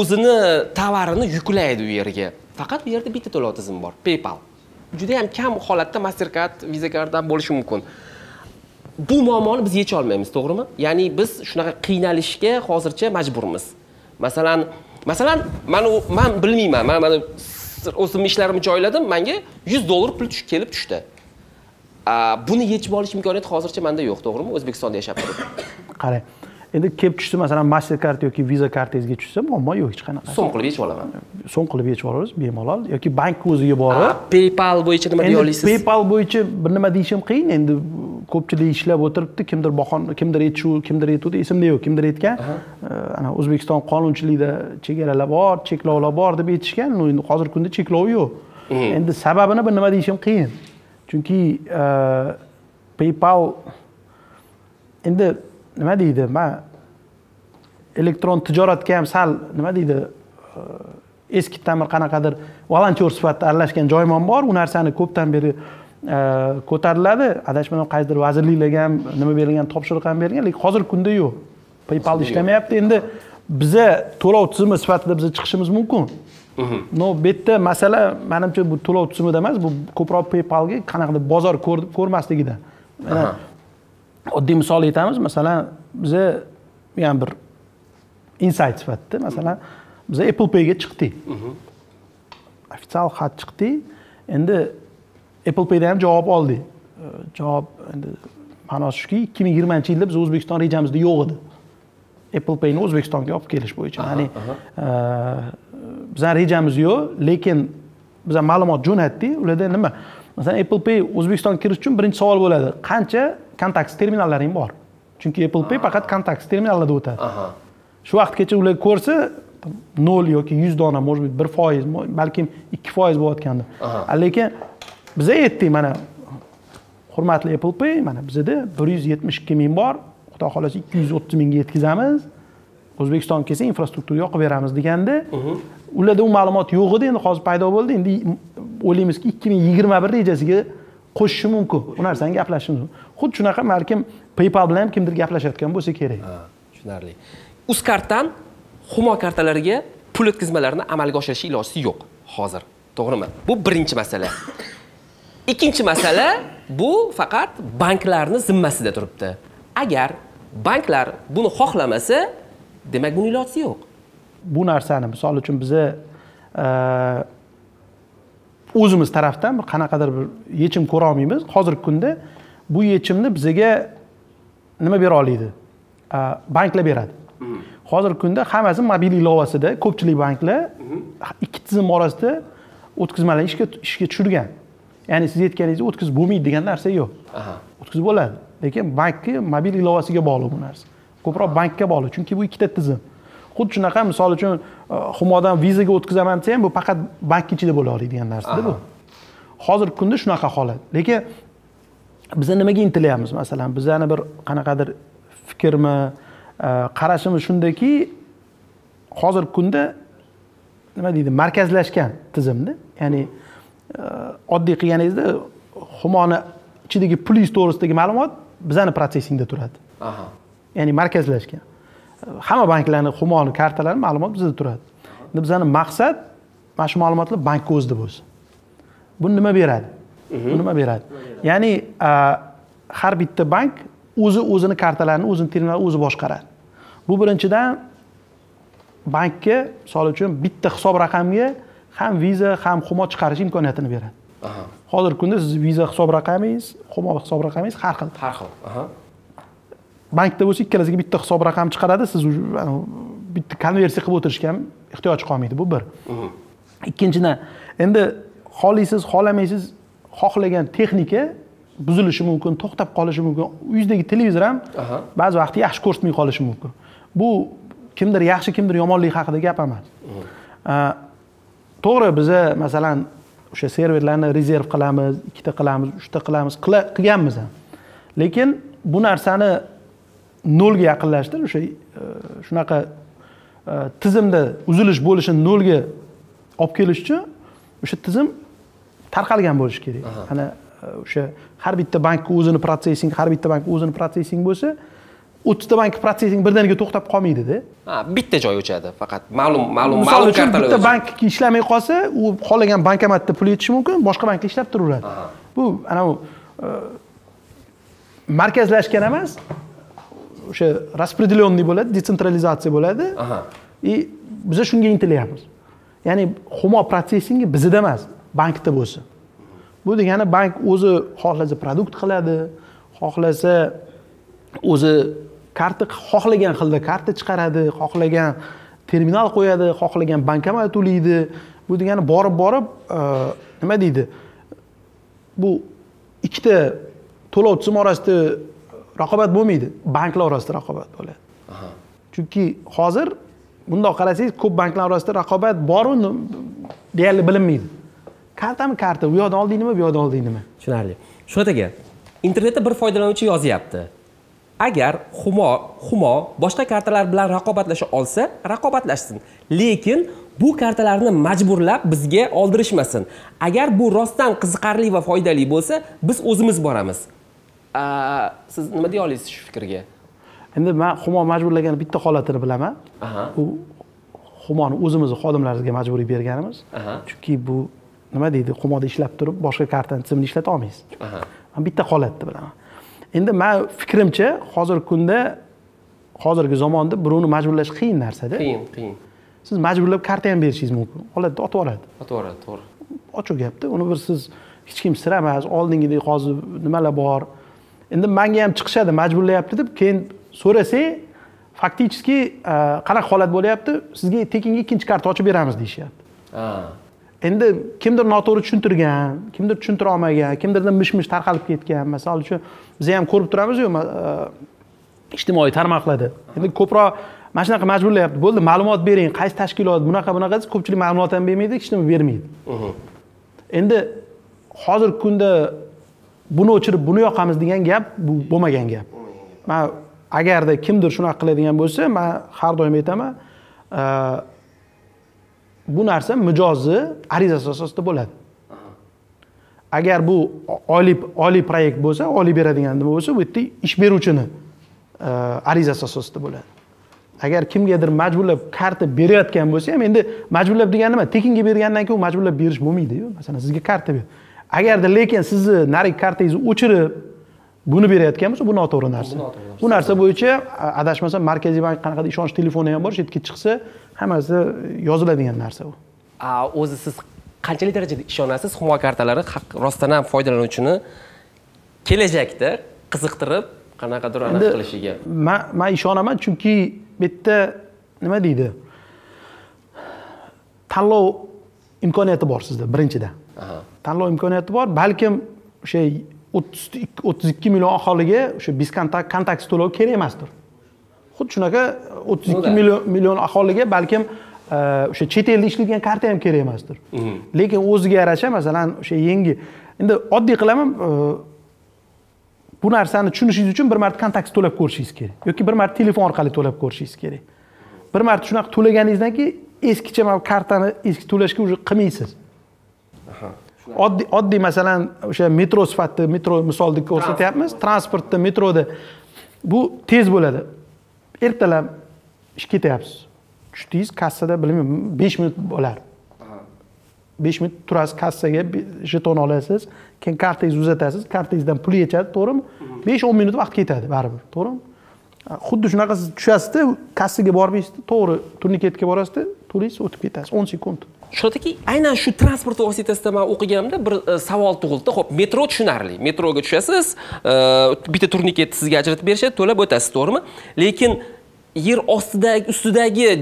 o'zini tovarini yuklaydi u yerga. Faqat u yerda bitta to'lov tizimi bor paypal. Juda yam kam holatda mastercard visa carddan bo'lishi mumkin. Bu muammoni biz yecha olmaymiz to'g'rimi? Ya'ni biz shunaqa qiynalishga hozircha majburmiz. Masalan masalan man u- man bilmayman man mana o'zimni ishlarimni joyladim manga yuz dollar pul tushib kelib tushdi. A, buni yechib olish imkoniyati hozircha manda yo'q to'g'rimi? O'zbekistonda yashab turib. Qarang endi kelib tushsa masalan master kart yoki visa kartangizga tushsa muammo yo'q hech qanaqa. So'm qilib yechib olaman. So'm qilib yechib yuboramiz bemalol. Yoki bank o'ziga borib. Paypal bo'yicha nima deya olasiz paypal bo'yicha bir nima deyishim qiyin. Endi ko'pchilik ishlab o'tiribdi. Kimdir bahon kimdir aytishuv kimdir aytuvdi. Esimda yo'q kimdir aytgan. Ana o'zbekiston qonunchiligida chegaralar bor cheklovlar bor deb aytishgan. Ну endi hozirgi kunda cheklov yo'q. Endi sababini bir nima deyishim qiyin. Chunki paypal endi nima deydi? Man elektron tijoratga ham sal nima deydi? E, eskidan bir qanaqadir volontyor sifatida aralashgan joyim ham bor. U narsani ko'pdan beri ko'tariladi. Adashmasam qaysidir vazirliklarga ham nima berilgan topshiriq ham berilgan lekin hozirgi kunda yo'q. Paypal ishlamayapti. Endi biza to'lov tizimi sifatida biz chiqishimiz mumkin. Но bu yerda masala manimcha bu to'lov tizimida emas bu ko'proq paypalga qanaqadir bozor ko'r- ko'rmasligida. Mana oddiy misol aytamiz. Masalan biza ham bir insight sifatida masalan biz apple payga chiqdik. Ofitsial xat chiqdi endi apple payda ham javob oldik. Javob endi ma'nosi shuki ikki ming yigirmanchi yilda biz o'zbekiston rejamizda yo'q edi. Apple payni o'zbekistonga olib kelish bo'yicha. Ya'ni bizani rejamiz yo'q lekin biza ma'lumot jo'natdik. Ularda nima masalan apple pay o'zbekistonga kirish uchun birinchi savol bo'ladi. Qancha kontaktsiz terminallaring bor? Chunki apple pay faqat kontaktsiz terminallarda o'tadi. Shu vaqtgacha ular ko'rsa nol yoki yuz dona может быть bir foiz balkim ikki foiz bo'layotgandir lekin biza aytdik mana hurmatli apple pay mana bizada bir yuz yetmish ikki ming bor. Xudo xohlasa ikki yuz o'ttiz mingga yetkazamiz o'zbekistonga kelsa infrastruktura yoqib beramiz deganda ularda u ma'lumot yo'q edi endi hozir paydo bo'ldi. Endi o'ylaymizki ikki ming yigirma bir rejasiga qo'shishi mumkin. U narsani gaplashishimiz xuddi shunaqa balkim paypal bilan ham kimdir gaplashayotgan bo'lsa kerak. Tushunarli. Uzkartdan humo kartalariga pul o'tkazmalarini amalga oshirish ilojisi yo'q. Hozir. To'g'rimi? Bu birinchi masala. Ikkinchi masala bu faqat banklarni zimmasida turibdi. Agar banklar buni xohlamasa demak buni ilojisi yo'q. Bu narsani misol uchun biza e, o'zimiz tarafdan bir qanaqadir bir yechim ko'ra olmaymiz. Hozirgi kunda bu yechimni bizaga nima bera oladi? E, banklar beradi. Hozirgi kunda hammasi mobil ilovasida ko'pchilik banklar ikki tizim orasida o'tkazmalarni ishga ishga tushirgan. Ya'ni siz aytganingizdek o'tkazib bo'lmaydi degan narsa yo'q. O'tkazib bo'ladi. Lekin bankni mobil ilovasiga bog'liq bu narsa ko'proq bankka bog'liq chunki bu ikkita tizim. Xuddi shunaqa misol uchun e, humodan vizaga o'tkazaman desa ham bu faqat bank ichida bo'la oladigan narsada bu. Hozirgi kunda shunaqa holat. Lekin biza nimaga intilyapmiz? Masalan bizani bir qanaqadir fikrmi e, qarashimiz shundaki hozirgi kunda nima deydi markazlashgan tizimda ya'ni e, oddiy qilganingizda humoni ichidagi plyus to'g'risidagi ma'lumot bizani protsessingda turadi ya'ni markazlashgan. Hamma banklarni humoni kartalari ma'lumot bizada turadi. Endi bizani maqsad mana shu ma'lumotlar bankka o'zida bo'lsin. Bu nima beradi? Bu nima beradi? Ya'ni har bitta bank o'zi o'zini kartalarini o'zini terminalini o'zi boshqaradi. Bu birinchidan bankka misol uchun bitta hisob raqamiga ham viza ham humo chiqarish imkoniyatini beradi. Hozirgi kunda siz viza hisob raqamingiz humo hisob raqamingiz har xil. Har xil bankda bo'lsa ikkalasiga bitta hisob raqam chiqaradi. Siz bitta konversiya qilib o'tirishga ham ehtiyoj qolmaydi bu bir. Ikkinchidan endi xohlaysiz xohlamaysiz xohlagan texnika buzilishi mumkin to'xtab qolishi mumkin. Uyingizdagi televizor ham ba'zi vaqt yaxshi ko'rsatmay qolishi mumkin. Bu kimdir yaxshi kimdir yomonlik haqida gap emas. A, to'g'ri biza masalan o'sha serverlarni rezerv qilamiz ikkita qilamiz uchta qilamiz qila- qilganmiz ham. Lekin bu narsani nolga yaqinlashtirish o'sha e, shunaqa e, tizimda uzilish bo'lishini nolga olib kelish uchun o'sha tizim tarqalgan bo'lishi kerak. Ana e, o'sha har bitta bankni o'zini protsessing har bitta bankni o'zini protsessing bo'lsa o'ttizta bank protsessing birdaniga to'xtab qolmaydida. Ha bitta joy o'chadi faqat. Ma'lum ma'lum misol ma'lum uchun kartalar bitta bank ishlamay qolsa u xohlagan bankomatda pul yetishi mumkin boshqa bankda ishlab turaveradi bu anavi markazlashgan emas o'sha распределенный bo'ladi detsentralizatsiya bo'ladi. И biza shunga intilyapmiz. Ya'ni humo protsessingi bizada emas bankda bo'lsin bu degani bank o'zi xohlasa produkt qiladi xohlasa o'zi karta xohlagan xilda karta chiqaradi xohlagan terminal qo'yadi xohlagan bankomat to'laydi. Bu degani borib borib e, nima deydi? Bu ikkita to'lov tizimi orasida raqobat bo'lmaydi. Banklar orasida raqobat bo'ladi. Chunki hozir bundoq qarasangiz ko'p banklar orasida raqobat boru deyarli bilinmaydi. Kartami karta? Bu yoqdan olding nima bu yoqdan olding nima tushunarli. Shuhrat aka internetda bir foydalanuvchi yozyapti. Agar humo humo boshqa kartalar bilan raqobatlasha olsa raqobatlashsin. Lekin bu kartalarni majburlab bizga oldirishmasin. Agar bu rostdan qiziqarli va foydali bo'lsa biz o'zimiz boramiz siz nima deya olasiz shu fikrga? Endi man humo majburlagan bitta holatini bilaman. Bu humoni o'zimizni xodimlarimizga majburiy berganimiz. Chunki bu nima deydi humoda ishlab turib boshqa kartani tizimini ishlata olmaysiz. Man bitta holatni bilaman. Endi man fikrimcha hozirgi kunda hozirgi zamonda birovni majburlash qiyin narsada qiyin qiyin. Siz majburlab karta ham berishingiz mumkin. Oladida otib yuboradi to'g'ri to'g'ri. Ochiq gapda uni bir siz hech kim sir emas oldingidek hozir nimalar bor endi manga ham chiqishadi majburlayapti deb keyin so'rasak fakticheski e, qanaqa holat bo'lyapti? Sizga tekinga ikkinchi karta ochib beramiz deyishyapti. Endi kimdir noto'g'ri tushuntirgan kimdir tushuntira olmagan kimdirdan mish mish tarqalib ketgan. Misol uchun biz ham ko'rib turamizu ma- e, ijtimoiy tarmoqlarda. Endi ko'proq mana shunaqa majburlayapti bo'ldi ma'lumot bering qaysi tashkilot bunaqa bunaqa desa ko'pchilik ma'lumot ham bermaydi hech nima bermaydi. Endi hozirgi kunda buni o'chirib buni yoqamiz degan gap bu bo'lmagan gap. Man agarda kimdir shunaqa qiladigan bo'lsa man har doim aytaman e, bu narsa mijozni arizasi asosida bo'ladi. Agar bu oliy oliy proyekt bo'lsa oliy beradigan nima bo'lsa bu yerda ish beruvchini e, arizasi asosida bo'ladi. Agar kimgadir majburlab karta berayotgan bo'lsa ham endi majburlab degani nima? Tekinga bergandan keyin u majburlab berish bo'lmaydiyu. Masalan sizga karta ber. Agarda lekin sizni narigi kartangizni o'chirib buni berayotgan bo'lsa bu noto'g'ri narsa. Bu narsa bo'yicha adashmasam markaziy bank qanaqadir ishonch telefoni ham bor shu yerga chiqsa hammasi yoziladigan narsa u o'zi siz qanchalik darajada ishonasiz? Humo kartalari rostdan ham foydalanuvchini kelajakda qiziqtirib qanaqadir anaqa qilishiga. man man ishonaman chunki bu yerda nima deydi? Tanlov imkoniyati bor sizda birinchidan. Tanlov imkoniyati bor. Balkim o'sha o'ttiz o'ttiz ikki million aholiga o'sha bizkontakt kontakt to'lovi kerak emasdir. Xuddi shunaqa o'ttiz ikki million million aholiga balkim e, o'sha chet elda ishlaydigan karta ham kerak emasdir. Lekin o'ziga yarasha masalan o'sha yangi endi oddiy qilaman e, bu narsani tushunishingiz uchun bir marta kontakt to'lab ko'rishingiz kerak yoki bir marta telefon orqali to'lab ko'rishingiz kerak. Bir marta shunaqa to'laganingizdan keyin eskicha mana bu kartani eski to'lashga уже qilmaysiz oddiy oddiy masalan o'sha metro sifatida metro misolida ko'rsatyapmiz transportda metroda bu tez bo'ladi. Ertalab ishga ketyapsiz. Tushdingiz kassada bilmayman besh minut bo'lar. Besh minut turasiz kassaga jeton olasiz keyin kartangizni uzatasiz kartangizdan pul yechadi to'g'rimi? Besh o'n minut vaqt ketadi baribir to'g'rimi? Xuddi shunaqa siz tushasizda kassaga bormaysizda to'g'ri turniketga borasizda to'laysiz o'tib ketasiz o'n sekund shuhrat aka aynan shu transport vositasida man o'qiganimda bir e, savol tug'ildi. Ho'p metro tushunarli. Metroga tushasiz e, bitta turniketni sizga ajratib berishadi to'lab o'tasiz to'g'rimi? Lekin yer ostidagi ustidagi e,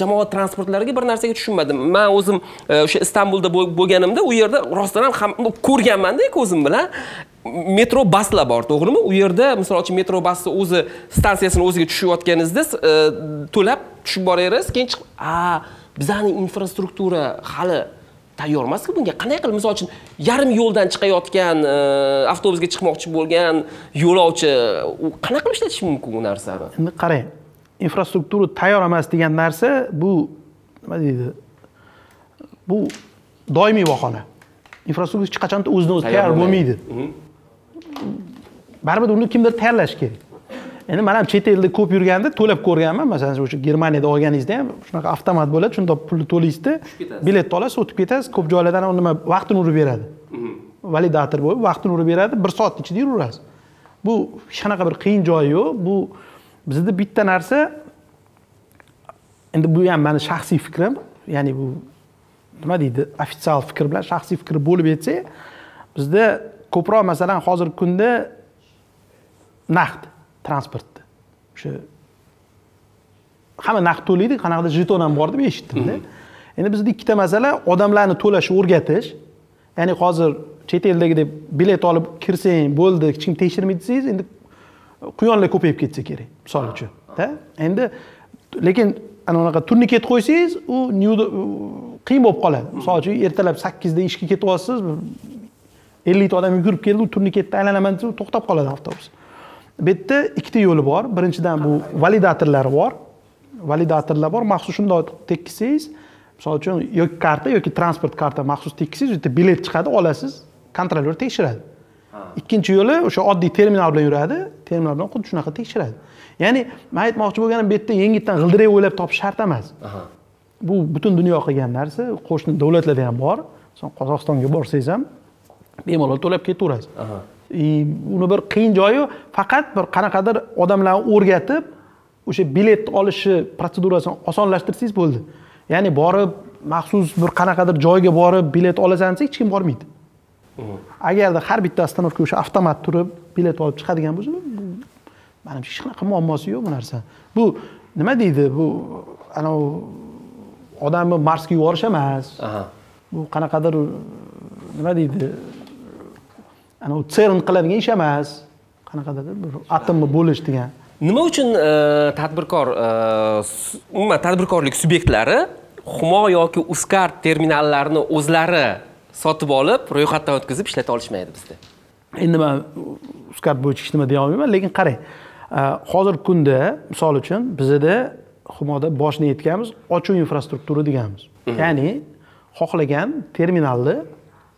jamoat transportlariga bir narsaga tushunmadim. Man o'zim o'sha istanbulda bo'lganimda u yerda rostdan ham ham ko'rganmanda ko'zim bilan metro baslar bor to'g'rimi? U yerda misol uchun metro basni o'zi stansiyasini o'ziga tushayotganingizda to'lab tushib boraverasiz keyin chiqib a bizani infrastruktura hali tayyor emasku bunga. Qanday qilib? Misol uchun yarim yo'ldan chiqayotgan e, avtobusga chiqmoqchi bo'lgan yo'lovchi u qanaqa qilib ishlatish mumkin u narsani? Endi qarang infrastruktura tayyor emas degan narsa bu nima deydi? Bu doimiy bahona. Infrastruktura hech qachon o'zidan o'zi tayyor bo'lmaydi. baribir uni kimdir tayyorlashi kerak endi man ham chet elda ko'p yurganda to'lab ko'rganman. Masalan o'sha germaniyada olganingizda ham shunaqa avtomat bo'ladi. Shunda pulni to'laysizda biletni olasiz o'tib ketasiz. Ko'p joylardan nima vaqtini urib beradi. Validator bo'lib vaqtini urib beradi. Bir soat ichida yuraverasiz. Bu hech qanaqa bir qiyin joyi yo'q. Bu bizda bitta narsa. Endi bu ham mani shaxsiy fikrim. Ya'ni bu nima deydi? Ofitsial fikr bilan shaxsiy fikr bo'lib aytsak bizda ko'proq masalan hozirgi kunda naqd transportda. O'sha hamma naqd to'laydi qanaqadir jeton ham bor deb eshitdimda endi bizda ikkita masala odamlarni to'lashni o'rgatish. Ya'ni hozir chet eldagidek bilet olib kirsang bo'ldi hech kim tekshirmaydi desangiz endi quyonlar ko'payib ketsa kerak misol uchun da. Endi lekin ana unaqa turniket qo'ysangiz u qiyin bo'lib qoladi. Misol uchun ertalab sakkizda ishga ketyapsiz ellikta odam yugurib keldi u turniketda aylanaman desa u to'xtab qoladi avtobus bu yerda ikkita yo'li bor. Birinchidan bu validatorlari bor. Validatorlar bor. Maxsus shundoq tekkizsangiz misol uchun yoki karta yoki transport karta maxsus tekkizsangiz u yerda bilet chiqadi olasiz kontrolyor tekshiradi. Ikkinchi yo'li o'sha oddiy terminal bilan yuradi terminal bilan xuddi shunaqa tekshiradi. Ya'ni man aytmoqchi bo'lganim bu yerda yangitdan g'ildirak o'ylab topish shart emas. Bu butun dunyo qilgan narsa. Qo'shni davlatlarda ham bor. Masalan qozog'istonga borsangiz ham bemalol to'lab ketaverasiz uni bir qiyin joyi faqat bir qanaqadir odamlarni o'rgatib o'sha bilet olishi protsedurasini osonlashtirsangiz bo'ldi. Ya'ni borib maxsus bir qanaqadir joyga borib bilet olasan desa hech kim bormaydi. Agarda har bitta остановка o'sha avtomat turib bilet olib chiqadigan bo'lsa manimcha hech qanaqa muammosi yo'q bu narsa. Bu nima deydi? Bu anavi odamni marsga yuborish emas. Bu qanaqadir nima deydi anavi cern qiladigan ish emas. Qanaqadir bir atomni bo'lish degan. Nima uchun e, tadbirkor e, umuman tadbirkorlik subyektlari humo yoki uzcard terminallarini o'zlari sotib olib ro'yxatdan o'tkazib ishlata olishmaydi bizda? Endi man uzcard bo'yicha hech nima deya olmayman lekin qarang e, hozirgi kunda misol uchun bizada humoda boshida aytganmiz ochuv infrastruktura deganmiz. Ya'ni xohlagan terminalni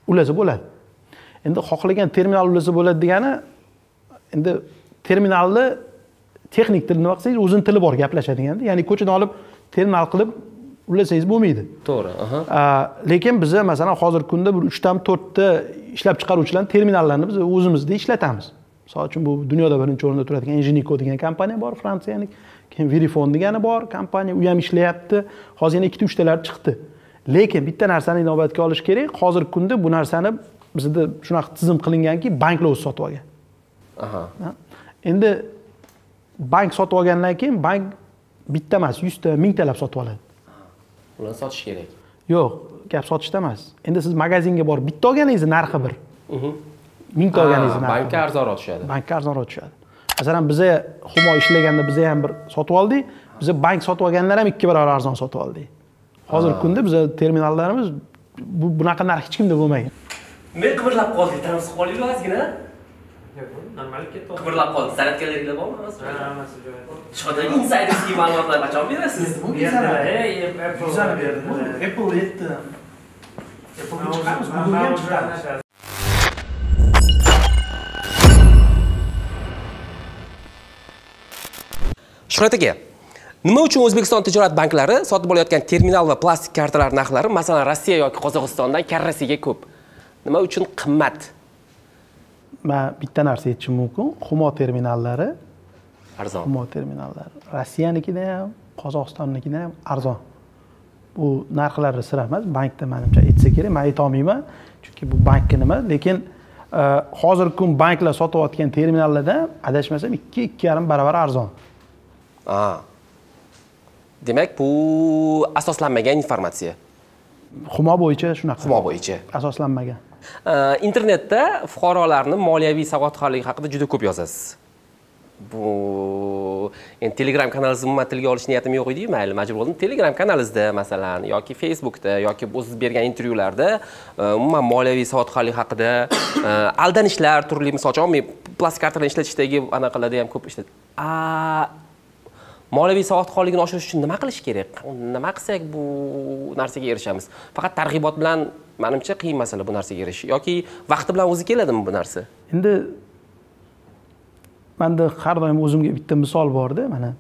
ulasa bo'ladi endi xohlagan terminal ulasa bo'ladi degani endi terminalni texnik til nima qilsangiz o'zini tili bor gaplashadigan ya'ni ko'chadan olib terminal qilib ulasangiz bo'lmaydi. To'g'ri lekin biza masalan hozirgi kunda bir uchtami to'rtta ishlab chiqaruvchilarni terminallarni biz o'zimizda ishlatamiz. Misol uchun bu dunyoda birinchi o'rinda turadigan Ingenico degan kompaniya bor fransiyalik keyin verifon degani bor kompaniya u ham ishlayapti. Hozir yana ikkita uchtalar chiqdi. Lekin bitta narsani inobatga olish kerak hozirgi kunda bu narsani bizda shunaqa tizim qilinganki banklar o'zi sotib olgan. Endi bank sotib olgandan keyin bank bitta emas yuzta mingtalab sotib oladi. Ularni sotish kerak. Yo'q gap sotishda emas. Endi siz magazinga borib bitta olganingizni narxi bir. Mingta olganingizni narxi bankka arzonroq tushadi bankka arzonroq tushadi masalan biza humo ishlaganda biza ham bir sotib oldik. Biza bank sotib olganlar ham ikki barobar arzon sotib oldik. Hozirgi kunda biza terminallarimiz bu bunaqa narx hech kimda bo'lmagan men qimirlab qoldik qilib olaylik ozgina Yo'q, normal ketdi. qimirlab qoldi zaryadkalaringlar bormi Ha, hammasi joyida. shunaqa insayderskiy ma'lumotlar qachon berasiz. Berdilar, Apple applega chiqamiz googlega chiqamiz shuhrat aka nima uchun o'zbekiston tijorat banklari sotib olayotgan terminal va plastik kartalar narxlari masalan rossiya yoki qozog'istondan karrasiga ko'p nima uchun qimmat? Man bitta narsa aytishim mumkin. Humo terminallari. Arzon. Humo terminallari. Rossiyanikida ham qozog'istonnikida ham arzon. Bu narxlari sir emas bankda manimcha aytsa kerak. Man aytolmayman. Chunki bu bankni nima? Lekin e, hozirgi kun banklar sotayotgan terminallarda adashmasam ikki ikki yarim barobar arzon. Demak bu asoslanmagan informatsiya. Humo bo'yicha shunaqa. Humo bo'yicha. Asoslanmagan Э, internetda fuqarolarni moliyaviy savodxonligi haqida juda ko'p yozasiz. Bu endi telegram kanalingizni umuman tilga olish niyatim yo'q edi mayli majbur bo'ldim. Telegram kanalingizda masalan yoki facebookda yoki o'ziz bergan intervyularda e, umuman moliyaviy savodxonlik haqida e, aldanishlar turli misol uchun men plastik kartalarni ishlatishdagi anaqalarda ham ko'p ishlat moliyaviy savodxonligini oshirish uchun nima qilish kerak? Nima qilsak bu narsaga erishamiz? Faqat targ'ibot bilan manimcha qiyin masala bu narsaga erishish. Yoki vaqti bilan o'zi keladimi bu narsa? Endi manda har doim o'zimga bitta misol borda mana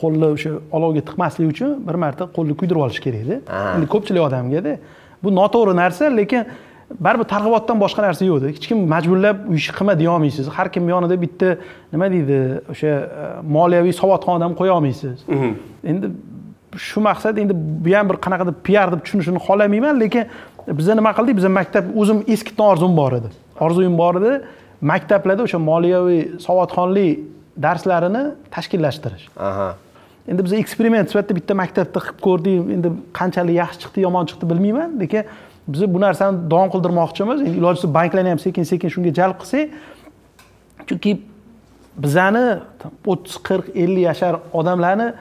qo'lni o'sha olovga tiqmaslik uchun bir marta qo'lni kuydirib olish kerakda endi ko'pchilik odamgada bu noto'g'ri narsa lekin baribir targ'ibotdan boshqa narsa yo'qda hech kim majburlab u ishni qilma deya olmaysiz. Har kim yonida bitta nima deydi o'sha e, moliyaviy savodxon odam qo'ya olmaysiz. Endi shu maqsad endi bu ham bir qanaqadir piar deb tushunishini xohlamayman lekin biza nima qildik? Biza maktab o'zim eskitdan orzum bor edi. Orzuyim bor edi. Maktablarda o'sha moliyaviy savodxonlik darslarini tashkillashtirish. Aha. Endi biz eksperiment sifatida bitta maktabda qilib ko'rdik. Endi qanchalik yaxshi chiqdi yomon chiqdi bilmayman. Lekin biz bu narsani davom qildirmoqchimiz. Endi iloji bo'lsa banklarni ham sekin sekin shunga jalb qilsak. Chunki bizani o'ttiz qirq ellik yashar odamlarni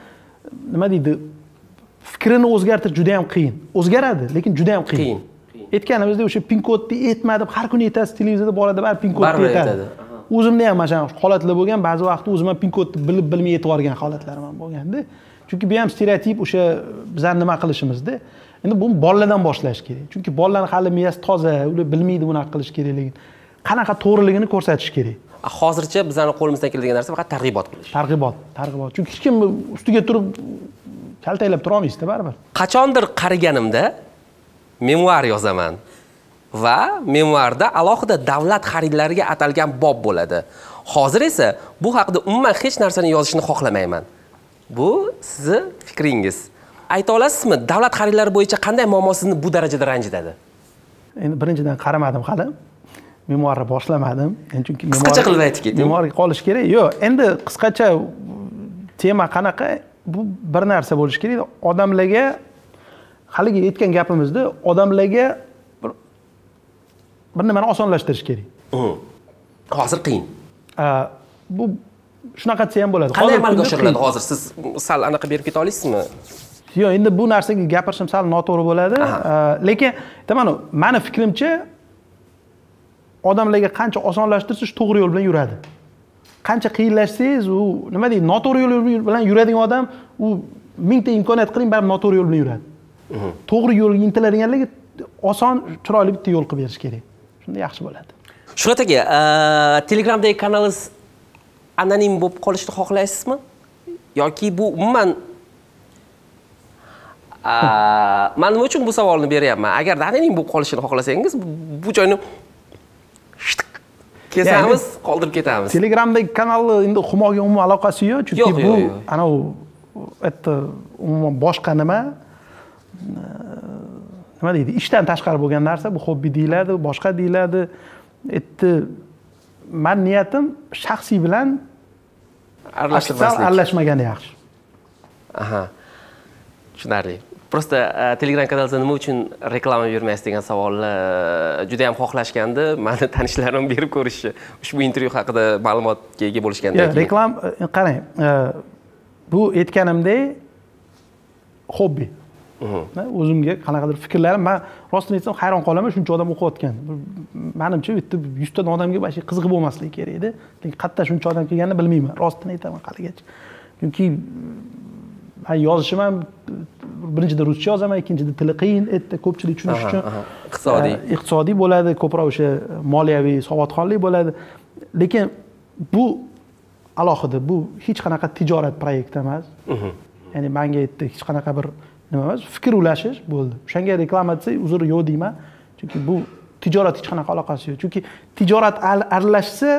nima deydi fikrini o'zgartirish juda yam qiyin. O'zgaradi lekin juda yam qiyin. Qiyin. Aytganimizdek o'sha pin kodni aytma deb har kuni aytasiz televizorda boradi baribir pin kodni aytadi. o'zimda ham mana shunaqa holatlar bo'lgan ba'zi vaqtda o'zim ham pin kodni bilib bilmay aytib yuborgan holatlarim ham bo'lganda. Chunki bu ham stereotip o'sha bizani nima qilishimizda. Endi bu bolalardan boshlash kerak. Chunki bolalarni hali miyasi toza ular bilmaydi bunaqa qilish kerakligini. Qanaqa to'g'riligini ko'rsatish kerak. Hozircha bizani qo'limizdan keladigan narsa faqat targ'ibot qilish. Targ'ibot targ'ibot. Chunki hech kim ustiga turib kaltaklab turolmaysizda baribir. Qachondir qariganimda memuar yozaman. Va memuarda alohida davlat xaridlariga atalgan bob bo'ladi. Hozir esa bu haqida umuman hech narsani yozishni xohlamayman. Bu sizni fikringiz. Ayta olasizmi davlat xaridlari bo'yicha qanday muammo sizni bu darajada ranjitadi? Endi birinchidan qaramadim hali. Memuarni boshlamadim. Chunki Qisqacha qilib aytib keting. memuarga qolish kerak. Yo'q endi qisqacha tema qanaqa? Bu bir narsa bo'lishi kerak. Odamlarga haligi aytgan gapimizda odamlarga bir bir nimani osonlashtirish kerak. Hozir qiyin. Bu shunaqa desa ham bo'ladi. Qanday amalga oshiriladi? Hozir siz sal anaqa berib keta olasizmi? Yo'q endi bu narsaga gapirishim sal noto'g'ri bo'ladi. Lekin aytamanu mani fikrimcha odamlarga qancha osonlashtirsa shu to'g'ri yo'l bilan yuradi. Qancha qiyinlashsangiz u nima deydi noto'g'ri yo'l bilan yuradigan odam u mingta imkoniyat qiling baribir noto'g'ri yo'l bilan yuradi to'g'ri yo'lga intiladiganlarga oson chiroyli bitta yo'l qilib berish kerak shunda yaxshi bo'ladi shuhrat aka uh, telegramdagi kanalingiz anonim bo'lib qolishni xohlaysizmi yoki bu umuman uh, man nima uchun bu savolni beryapman agarda anonim bo'lib qolishini xohlasangiz bu- joyni kesamiz qoldirib ketamiz telegramdagi kanalni endi humoga umuman aloqasi yo'q chunki bu anavi это umuman boshqa nima nima deydi? Ishdan tashqari bo'lgan narsa bu hobbi deyiladi boshqa deyiladi. Endi man niyatim shaxsiy bilan aralashtirmaslik. aralashmagani yaxshi. Aha. Tushunarli. Просто e, telegram kanalda nima uchun reklama bermaysiz degan savolni e, juda yam xohlashgandi. Mani tanishlarim berib ko'rishdi ushbu intervyu haqida ma'lumotga ega bo'lishgandan keyin reklam e, qarang bu aytganimdek hobbi o'zimga qanaqadir fikrlarim. Man rostini aytsam hayron qolaman shuncha odam o'qiyotgan manimcha u yerda yuztadan odamga вообще qiziq bo'lmasligi kerak edi. Lekin qayerdan shuncha odam kelganini bilmayman. Rostini aytaman haligacha. Chunki man yozishim ham birinchidan ruscha yozaman ikkinchida tili qiyin erta ko'pchilik tushunishi uchun. Iqtisodiy. Iqtisodiy bo'ladi ko'proq o'sha moliyaviy savodxonlik bo'ladi. Lekin bu alohida bu hech qanaqa tijorat proyekti emas. Ya'ni manga yerda hech qanaqa bir nima? Emas fikr ulashish bo'ldi. O'shanga reklama desak uzr yo'q deyman. Chunki bu tijorat hech qanaqa aloqasi yo'q. Chunki tijorat al- aralashsa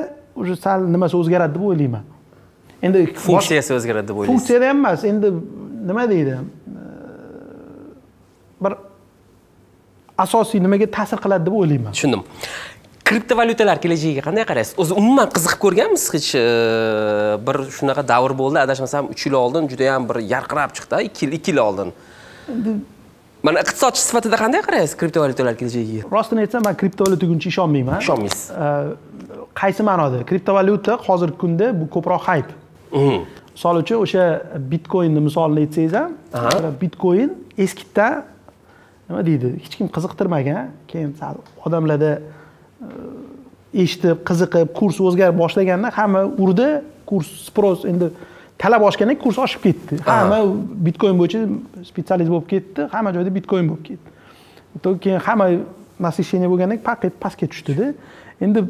уже sal nimasi o'zgaradi deb o'ylayman. Endi funksiyasi o'zgaradi deb o'ylaysiz. Funksiyada ham emas. Endi nima deydi? Bir asosiy nimaga ta'sir qiladi deb o'ylayman. Tushundim. Kriptovalyutalar kelajagiga qanday qaraysiz? O'zi umuman qiziqib ko'rganmisiz hech bir shunaqa davr bo'ldi adashmasam uch yil oldin juda yam bir yarqirab chiqdi ikki yil ikki yil oldin mana iqtisodchi sifatida qanday qaraysiz kriptovalyutalar kelajagiga rostini aytsam man kriptovalyutaga ishonmayman. Ishonmaysiz. Qaysi ma'noda? Kriptovalyuta hozirgi kunda bu ko'proq hayp. Misol uchun o'sha bitcoinni misolini aytsangiz ham Aha. bitcoin eskidan nima deydi hech kim qiziqtirmagan keyin sal odamlarda eh, eshitib qiziqib kurs o'zgarib boshlaganda hamma urdi kurs spros endi talab oshgandan kurs oshib ketdi. Hamma bitcoin bo'yicha spetsialist bo'lib ketdi hamma joyda bitcoin bo'lib ketdi. Keyin hamma насыщение bo'lgandan keyin pastga tushdida. Endi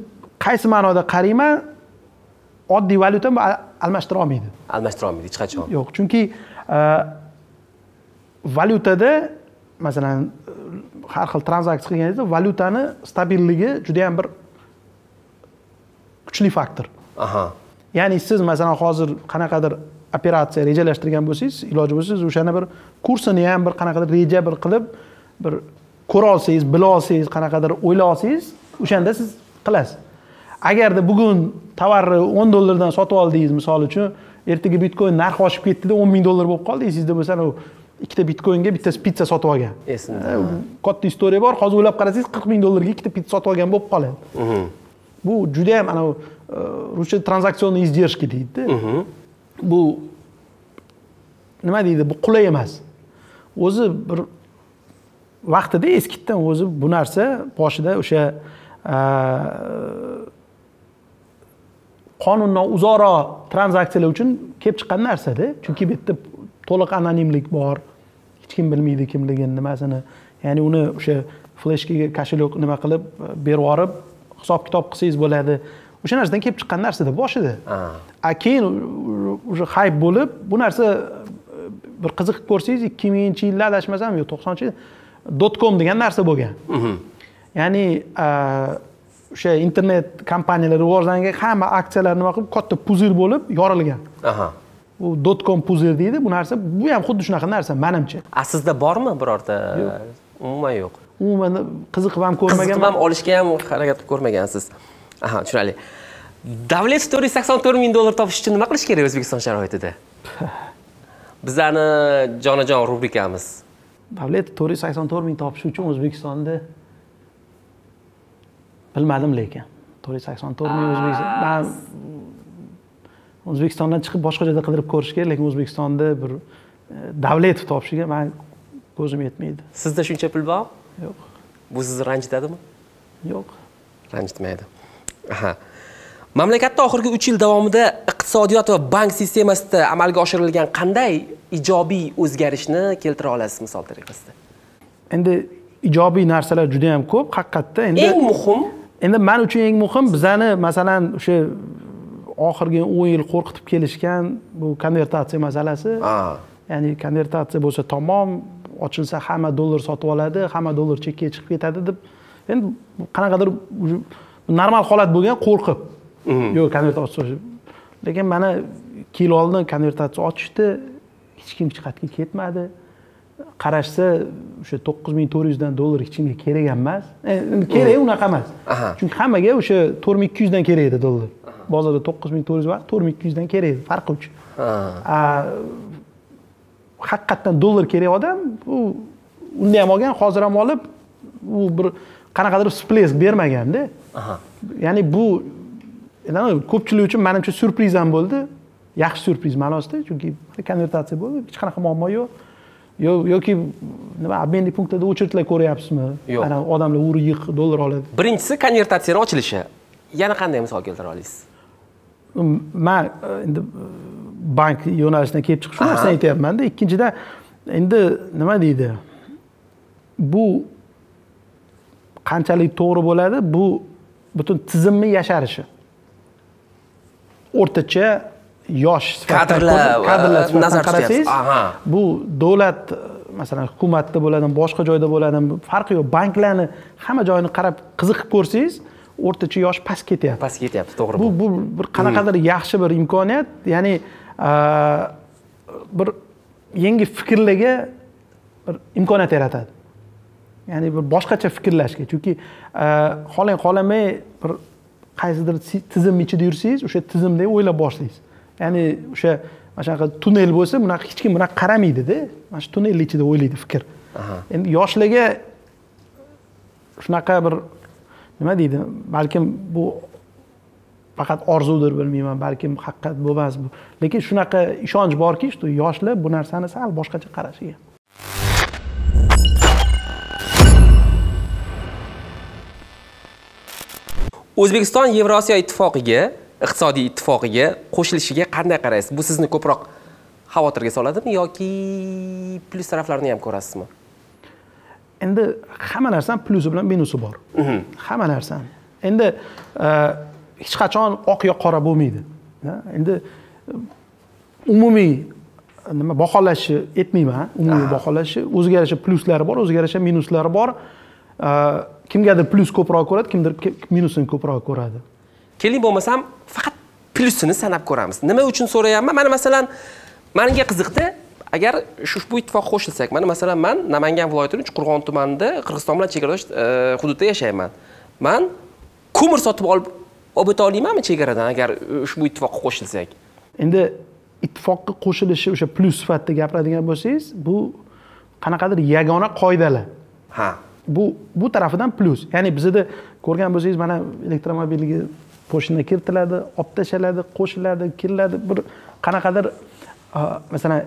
qaysi ma'noda qarayman oddiy valyuta almashtira olmaydi. Almashtira olmaydi hech qachon. Yo'q chunki e, valyutada masalan har xil tranzaksiya qilganingizda valyutani stabilligi juda yam bir kuchli faktor. Aha ya'ni siz masalan hozir qanaqadir operatsiya rejalashtirgan bo'lsangiz iloji bo'lsa siz o'shani bir kursini ham bir qanaqadir reja bir qilib bir ko'ra olsangiz bila olsangiz qanaqadir o'ylab olsangiz o'shanda siz qilasiz. Agarda bugun tovarni o'n dollardan sotib oldingiz misol uchun ertaga bitcoin narxi oshib ketdida o'n ming dollar bo'lib qoldi esingizda bo'lsa anavi ikkita bitcoinga bitta pitsa sotib olgan. Esimda katta istoriya bor hozir o'ylab qarasangiz qirq ming dollarga ikkita pitsa sotib olgan bo'lib qoladi. Bu judayam anavi e, ruscha tranzaksionniy издержки deydida bu nima deydi bu qulay emas o'zi bir vaqtida eskidan o'zi bu narsa boshida o'sha qonundan uzoqroq tranzaksiyalar uchun kelib chiqqan narsada chunki bu yerda to'liq anonimlik bor hech kim bilmaydi kimligini nimasini ya'ni uni o'sha fleshkaga kошелек nima qilib berib yuborib hisob kitob qilsangiz bo'ladi o'sha narsadan kelib chiqqan narsada boshida. A keyin уже hayp bo'lib bu narsa bir qiziqib ko'rsangiz ikki minginchi yilda adashmasam yo to'qsoninchi dot com degan narsa bo'lgan. Ya'ni a, o'sha internet kompaniyalar rivojlangan hamma aksiyalar nima qilib katta puzir bo'lib yorilgan. U dot com puzir deydi bu narsa bu ham xuddi shunaqa narsa manimcha. A sizda bormi birorta? Umuman yo'q. Umuman qiziqib ham ko'rmagan qiziqib ham olishga ham harakat qilib ko'rmagansiz aha tushunarli. Davlat to'rt yuz sakson to'rt ming dollar topish uchun nima qilish kerak o'zbekiston sharoitida? Bizani jonajon rubrikamiz. Davlat to'rt yuz sakson to'rt ming topish uchun o'zbekistonda bilmadim lekin. To'rt yuz sakson to'rt ming o'zbekiston o'zbekistondan chiqib boshqa joyda qidirib ko'rish kerak lekin o'zbekistonda bir e, davletov topishiga man ko'zim yetmaydi. Sizda shuncha pul bor? Yo'q. Bu sizni ranjitadimi? Yo'q. Ranjitmaydi aha. Mamlakatda oxirgi uch yil davomida iqtisodiyot va bank sistemasida amalga oshirilgan qanday ijobiy o'zgarishni keltira olasiz misol tariqasida endi ijobiy narsalar juda yam ko'p haqiqatda endi eng muhim? Endi man uchun eng muhim bizani masalan o'sha oxirgi o'n yil qo'rqitib kelishgan bu konvertatsiya masalasi. Ya'ni konvertatsiya bo'lsa tamom ochilsa hamma dollar sotib oladi hamma dollar chekkaga chiqib ketadi deb. Endi qanaqadir normal holat bo'lgan qo'rqib. Yo'q konvertatsiya lekin mana ikki yil oldin konvertatsiya ochishdi. Hech kim hech qayerga ketmadi. Qarashsa o'sha to'qqiz ming to'rt yuzdan dollar hech kimga kerak ham emas endi kerak unaqa emas. Chunki hammaga o'sha to'rt ming ikki yuzdan kerak edi dollar. Bozorda to'qqiz ming to'rt yuz vaqt to'rt ming ikki yuzdan kerak edi farqi uchun. Haqiqatdan dollar kerak odam u unda ham olgan hozir ham olib u bir qanaqadir всплеск bermaganda ya'ni bu ko'pchilik uchun manimcha syurpriz ham bo'ldi. Yaxshi syurpriz ma'nosida chunki konvertatsiya bo'ldi. Hech qanaqa muammo yo'q. Yo- yoki nima обменный punktlarda очередьlar ko'ryapsizmi? Yo'q. ana odamlar ur yiq dollar oladi. Birinchisi konvertatsiyani ochilishi. Yana qanday misol keltira olasiz man e, endi e, bank yo'nalishidan kelib chiqib shu narsani aytyapmanda. Ikkinchidan endi nima deydi? Bu qanchalik to'g'ri bo'ladi? Bu butun tizimni yasharishi. O'rtacha yosh Kadrlar, kadrlar nazar qarasangiz bu davlat masalan hukumatda bo'ladimi boshqa joyda bo'ladimi farqi yo'q. Banklarni hamma joyini qarab qiziqib ko'rsangiz o'rtacha yosh past ketyapti. Pastga ketyapti to'g'ri bu bu. bir qanaqadir yaxshi bir imkoniyat. Ya'ni bir yangi fikrlarga bir imkoniyat yaratadi ya'ni bir boshqacha fikrlashga. Chunki a, xohlang xohlamay bir qaysidir si- tizim ichida yursangiz o'sha tizimdek o'ylab boshlaysiz. Ya'ni o'sha mana shunaqa tunnel bo'lsa bunaqa hech kim bunaqa qaramaydida. Mana shu tunnelni ichida o'ylaydi fikr. Endi yoshlarga shunaqa bir nima deydi balkim bu faqat orzudir bilmayman balkim haqiqat bo'lmas bu. Lekin shunaqa ishonch borki что yoshlar bu narsani sal boshqacha qarashiga o'zbekiston yevrosiyo ittifoqiga iqtisodiy ittifoqiga qo'shilishiga qanday qaraysiz? Bu sizni ko'proq xavotirga soladimi yoki plyus taraflarini ham ko'rasizmi? Endi hamma narsani plyusi bilan minusi bor. Hamma narsani endi e, hech qachon oq yo qora bo'lmaydi. Endi e, umumiy nima baholashni aytmayman umumiy baholashni o'ziga yarasha plyuslari bor o'ziga yarasha minuslari bor. E, kimgadir plyus ko'proq ko'radi kimdir ki- minusini ko'proq ko'radi. Keling bo'lmasam faqat plyusini sanab ko'ramiz. Nima uchun so'rayapman? Mana masalan manga qiziqda agar ushbu ittifoqqa qo'shilsak mana masalan man namangan viloyatining chuqurg'on tumanida qirg'iziston bilan chegaradosh e, hududda yashayman. Man ko'mir sotib olib olib o'ta olmaymanmi chegaradan agar ushbu ittifoqqa qo'shilsak. Endi ittifoqqa qo'shilishi o'sha plyus sifatida gapiradigan bo'lsangiz bu qanaqadir yagona qoidalar. Ha bu bu tarafidan plyus ya'ni bizada ko'rgan bo'lsangiz mana elektromobilga pochta kiritiladi olib tashladi qo'shiladi kiriladi bir qanaqadir masalan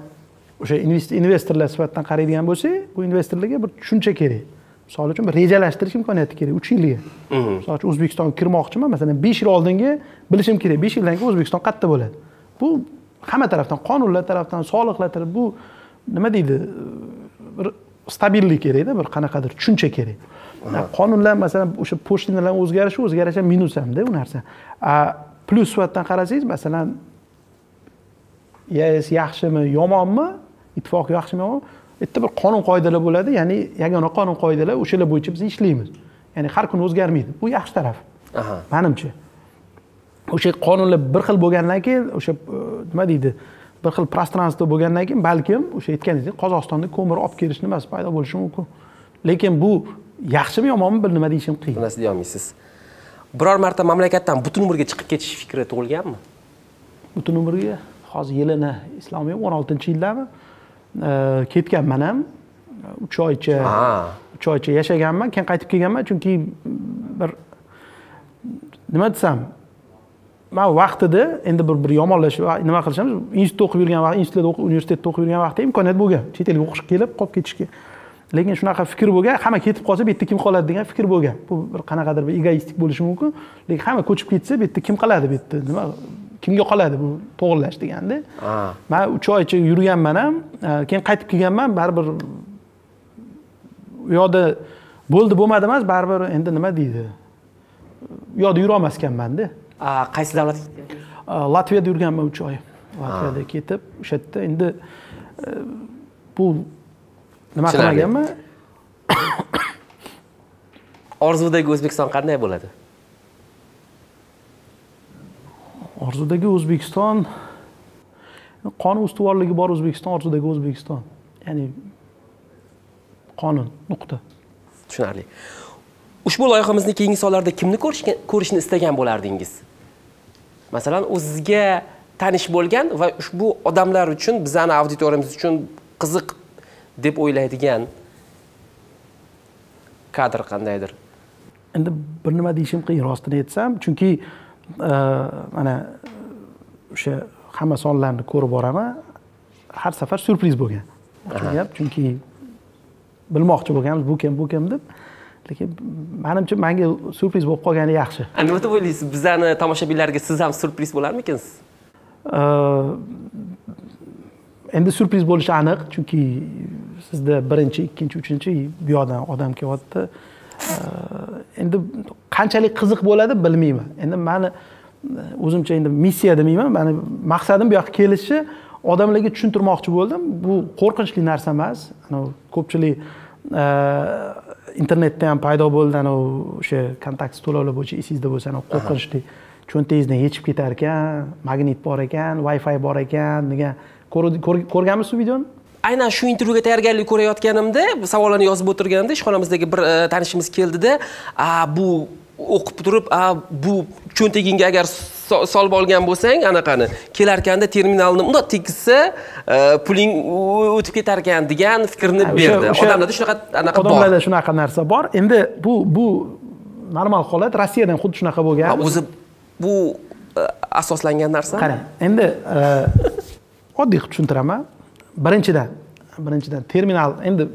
o'sha invest- investorlar sifatida qaraydigan bo'lsak bu investorlarga bir tushuncha kerak. Misol uchun bir rejalashtirish imkoniyati kerak uch yilga. Misol uchun o'zbekistonga kirmoqchiman masalan besh yil oldingi bilishim kerak. Besh yildan keyin o'zbekiston qayerda bo'ladi. Bu hamma tarafdan qonunlar tarafdan soliqlar bu nima deydi? Bir stabillik kerakda bir qanaqadir tushuncha kerak. Qonunlar masalan o'sha pochtalar o'zgarishi o'ziga yarasha minus hamda u narsa. Plyus sifatdan qarasangiz masalan yes yaxshimi yomonmi? Ittifoq yaxshimi yomonmi? Bu yerda bir qonun qoidalar bo'ladi ya'ni yagona qonun qoidalar o'shalar bo'yicha biz ishlaymiz. Ya'ni har kuni o'zgarmaydi. Bu yaxshi taraf manimcha. O'sha qonunlar bir xil bo'lgandan keyin o'sha e, nima deydi bir xil пространство bo'lgandan keyin balkim o'sha aytganingizdek qozog'istonda ko'mir olib kelish nimasi paydo bo'lishi mumkin. Lekin bu yaxshimi yomonmi bir nima deyishim qiyin. Bu narsa deyolmaysiz. Biror marta mamlakatdan butun umrga chiqib ketish fikri tug'ilganmi? Butun umrga hozir yilini eslolmayman o'n oltinchi yildami? Ketganman ham. Uch oycha ha. uch oycha yashaganman keyin qaytib kelganman chunki bir nima desam man vaqtida endi bir bir yomonlashib va nima qilishamiz? Institutda o'qib yurgan vaqt institutda o'qib universitetda o'qib yurgan vaqtda imkoniyat bo'lgan. Chet elga o'qishga kelib qolib ketishga. Lekin shunaqa fikr bo'lgan hamma ketib qolsa bu yerda kim qoladi degan fikr bo'lgan. Bu bir qanaqadir bir egoistik bo'lishi mumkin. Lekin hamma ko'chib ketsa bu yerda kim qoladi bu yerda nima kimga qoladi bu to'g'irlash deganda? Man uch oycha yurganman ham e, keyin qaytib kelganman baribir u yoqda bo'ldi bo'lmadi emas baribir endi nima deydi? U yoqda yurolmas ekanmanda qaysi davlat? E, latviyada yurganman uch oy. Latviyada ketib o'sha yerda endi bu nima Tushunarli. qilmaganman? Orzudagi o'zbekiston qanday bo'ladi? Orzudagi o'zbekiston qonun ustuvorligi bor o'zbekiston orzudagi o'zbekiston. Ya'ni qonun nuqta. Tushunarli ushbu loyihamizni keyingi sonlarda kimni ko'rishni istagan bo'lardingiz? Masalan o'zizga tanish bo'lgan va ushbu odamlar uchun bizani auditoriyamiz uchun qiziq deb o'ylaydigan kadr qandaydir? Endi bir nima deyishim qiyin rostini aytsam chunki e, mana o'sha hamma sonlarni ko'rib boraman har safar syurpriz bo'lgan. Gap chunki bilmoqchi bo'lganmiz bu kim bu kim deb lekin manimcha manga syurpriz bo'lib qolgani yaxshi. Nima deb o'ylaysiz? Bizani tomoshabinlarga siz ham syurpriz bo'larmikinsiz E, endi syurpriz bo'lishi aniq chunki sizda birinchi ikkinchi uchinchi bu yoqdan odam kelyapti. Endi qanchalik qiziq bo'ladi bilmayman. Endi mani o'zimcha endi missiya demayman. Mani maqsadim bu yoqqa kelishi. Odamlarga tushuntirmoqchi bo'ldim. Bu qo'rqinchli narsa emas. Ko'pchilik internetda ham paydo bo'ldi anavi o'sha kontaktsiz to'lovlar bo'yicha esingizda bo'lsa anavi qo'rqinchli cho'ntagingizdan yechib ketar ekan magnit bor ekan wi fi bor ekan degan ko'rganmisiz u videoni aynan shu intervyuga tayyorgarlik ko'rayotganimda savollarni yozib o'tirganimda ishxonamizdagi bir tanishimiz keldida bu o'qib turib a bu cho'ntagingga agar solib olgan bo'lsang anaqani kelarkanda terminalni bundoq tegizsa e, puling o'tib ketar ekan degan fikrni berdi. odamlarda shunaqa anaqa bor. odamlarda shunaqa narsa bor. Endi bu bu normal holat rossiyada ham xuddi shunaqa bo'lgan. O'zi bu e, asoslangan narsa. Qarang endi e, oddiy qilib tushuntiraman birinchidan birinchidan terminal endi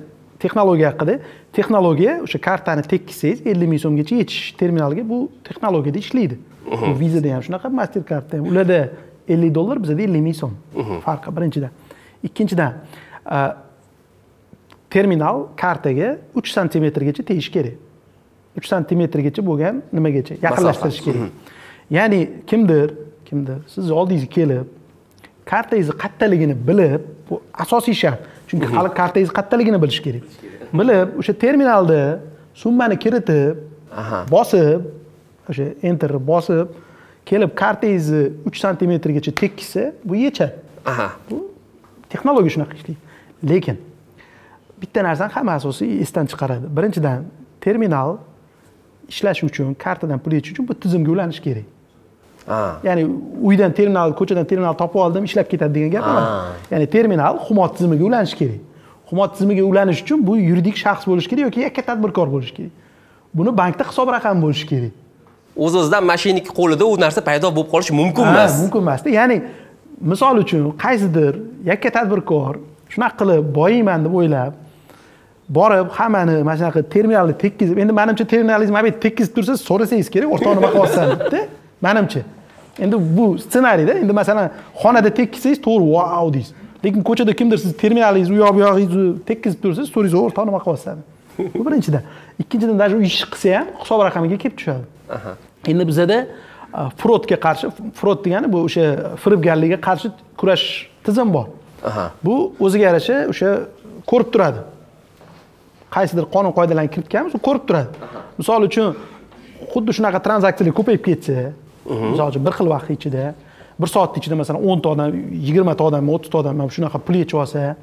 texnologiya haqida. Texnologiya o'sha kartani tekkizsangiz ellik ming so'mgacha yechish terminalga bu texnologiyada ishlaydi. Bu vizada ham shunaqa master kartda ham ularda ellik dollar bizada ellik ming so'm. Farqi birinchidan. Ikkinchidan terminal kartaga uch santimetrgacha tegishi kerak. Uch santimetrgacha bo'lgan nimagacha? Yaqinlashtirish kerak. Ya'ni kimdir kimdir sizni oldingizga kelib kartangizni qayerdaligini bilib bu asosiy shart chunki hali kartangizni qayerdaligini bilish kerak. Bilib o'sha terminalda summani kiritib bosib o'sha enterni bosib kelib kartangizni uch santimetrgacha tekkizsa bu yechadi bu texnologiya shunaqa ishlaydi. Lekin bitta narsani hamma asosiy esdan chiqaradi. Birinchidan terminal ishlashi uchun kartadan pul yechish uchun bu tizimga ulanishi kerak ya'ni uydan terminal ko'chadan terminal topib oldim ishlab ketadi degan gap emas. Ah. ya'ni terminal humo tizimiga ulanishi kerak. Humo tizimiga ulanish uchun bu yuridik shaxs bo'lishi kerak yoki yakka tadbirkor bo'lishi kerak. Buni bankda hisob raqami bo'lishi kerak. O'z o'zidan mashinnik qo'lida u narsa paydo bo'lib qolishi mumkin emas. Mumkin emasda. Ya'ni misol uchun qaysidir yakka tadbirkor shunaqa qilib boyiyman deb o'ylab borib hammani mana shunaqa terminalni tekkizib endi manimcha terminalingizni mana bu yerga tekkizib tursa so'rasangiz kerak o'rtoq nima qilyapsan debda manimcha endi bu ssenariyda endi masalan xonada tekkizsangiz to'g'ri vau deysiz. Lekin ko'chada kimdir siz terminalingizni u yoq bu yog'ingizni tekkizib tursa so'raysiz o'rtoq nima qilyapsan bu birinchidan ikkinchidan даже u ishni qilsa ham hisob raqamiga kelib tushadi. Endi bizada a, fraudga qarshi fraud degani bu o'sha firibgarlikka qarshi kurash tizim bor. Bu o'ziga yarasha o'sha ko'rib turadi. Qaysidir qonun qoidalarni kiritganmiz u ko'rib turadi. Misol uchun xuddi shunaqa tranzaksiyalar ko'payib ketsa misol uchun bir xil vaqt ichida bir soatni ichida masalan o'nta odam yigirmata odam o'ttizta odam mana shunaqa pul yechib olsa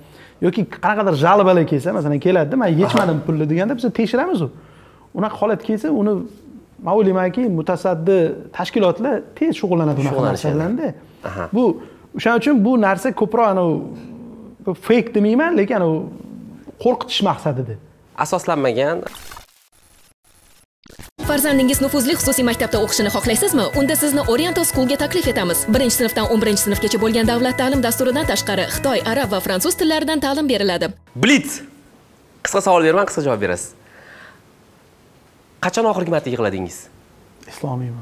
yoki qanaqadir жалобалар kelsa masalan keladida man yechmadim pulni deganda biz tekshiramiz u unaqa holat kelsa uni man o'ylaymanki mutasaddi tashkilotlar tez shug'ullanadi unaqa narsa bilanda bu o'shaning uchun bu narsa ko'proq anavi feyk demayman lekin anavi qo'rqitish maqsadida. Asoslanmagan Farzandingiz nufuzli xususiy maktabda o'qishini xohlaysizmi? Unda sizni Oriental Schoolga taklif etamiz. 1-sinfdan 11 sinfgacha bo'lgan davlat ta'lim dasturidan tashqari Xitoy, arab va fransuz tillaridan ta'lim beriladi. blitz! Qisqa savol beraman qisqa javob berasiz. Qachon oxirgi marta yig'ladingiz? Islomiymi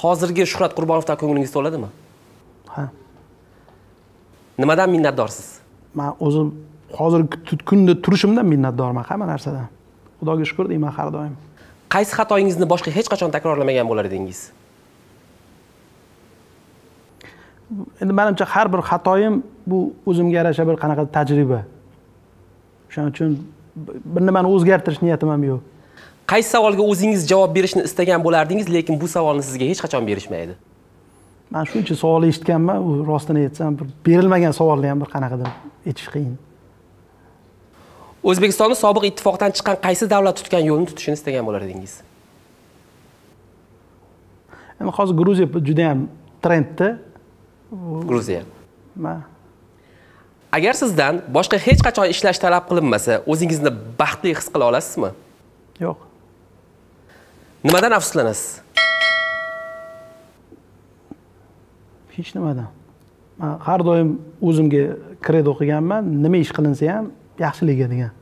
hozirgi shuhrat qurbonovdan ko'nglingiz to'ladimi? Ha. Nimadan minnatdorsiz? Man o'zim hozirgi kunda turishimdan minnatdorman. Hamma narsadan. Xudoga shukur deyman har doim qaysi xatoyingizni boshqa hech qachon takrorlamagan bo'lar edingiz? Endi manimcha har bir xatoyim bu o'zimga yarasha bir qanaqa tajriba. O'shaning uchun bir nimani o'zgartirish niyatim ham yo'q. Qaysi savolga o'zingiz javob berishni istagan bo'lardingiz lekin bu savolni sizga hech qachon berishmaydi? Man shuncha savol eshitganman u rostini aytsam bir berilmagan savolni ham bir qanaqadir aytish qiyin o'zbekistonni sobiq ittifoqdan chiqqan qaysi davlat tutgan yo'lni tutishni istagan bo'lar edingiz endi hozir gruziya juda yam trendda. Gruziya. Agar sizdan boshqa hech qachon ishlash talab qilinmasa o'zingizni baxtli his qila olasizmi? Yo'q. Nimadan afsuslanasiz? Hech nimadan. Man har doim o'zimga kredo qilganman nima ish qilinsa ham yaxshiligiga degan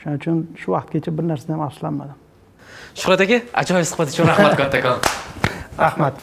shuning uchun shu vaqtgacha bir narsadan ham afsuslanmadim shuhrat aka ajoyib suhbat uchun rahmat kattakon rahmat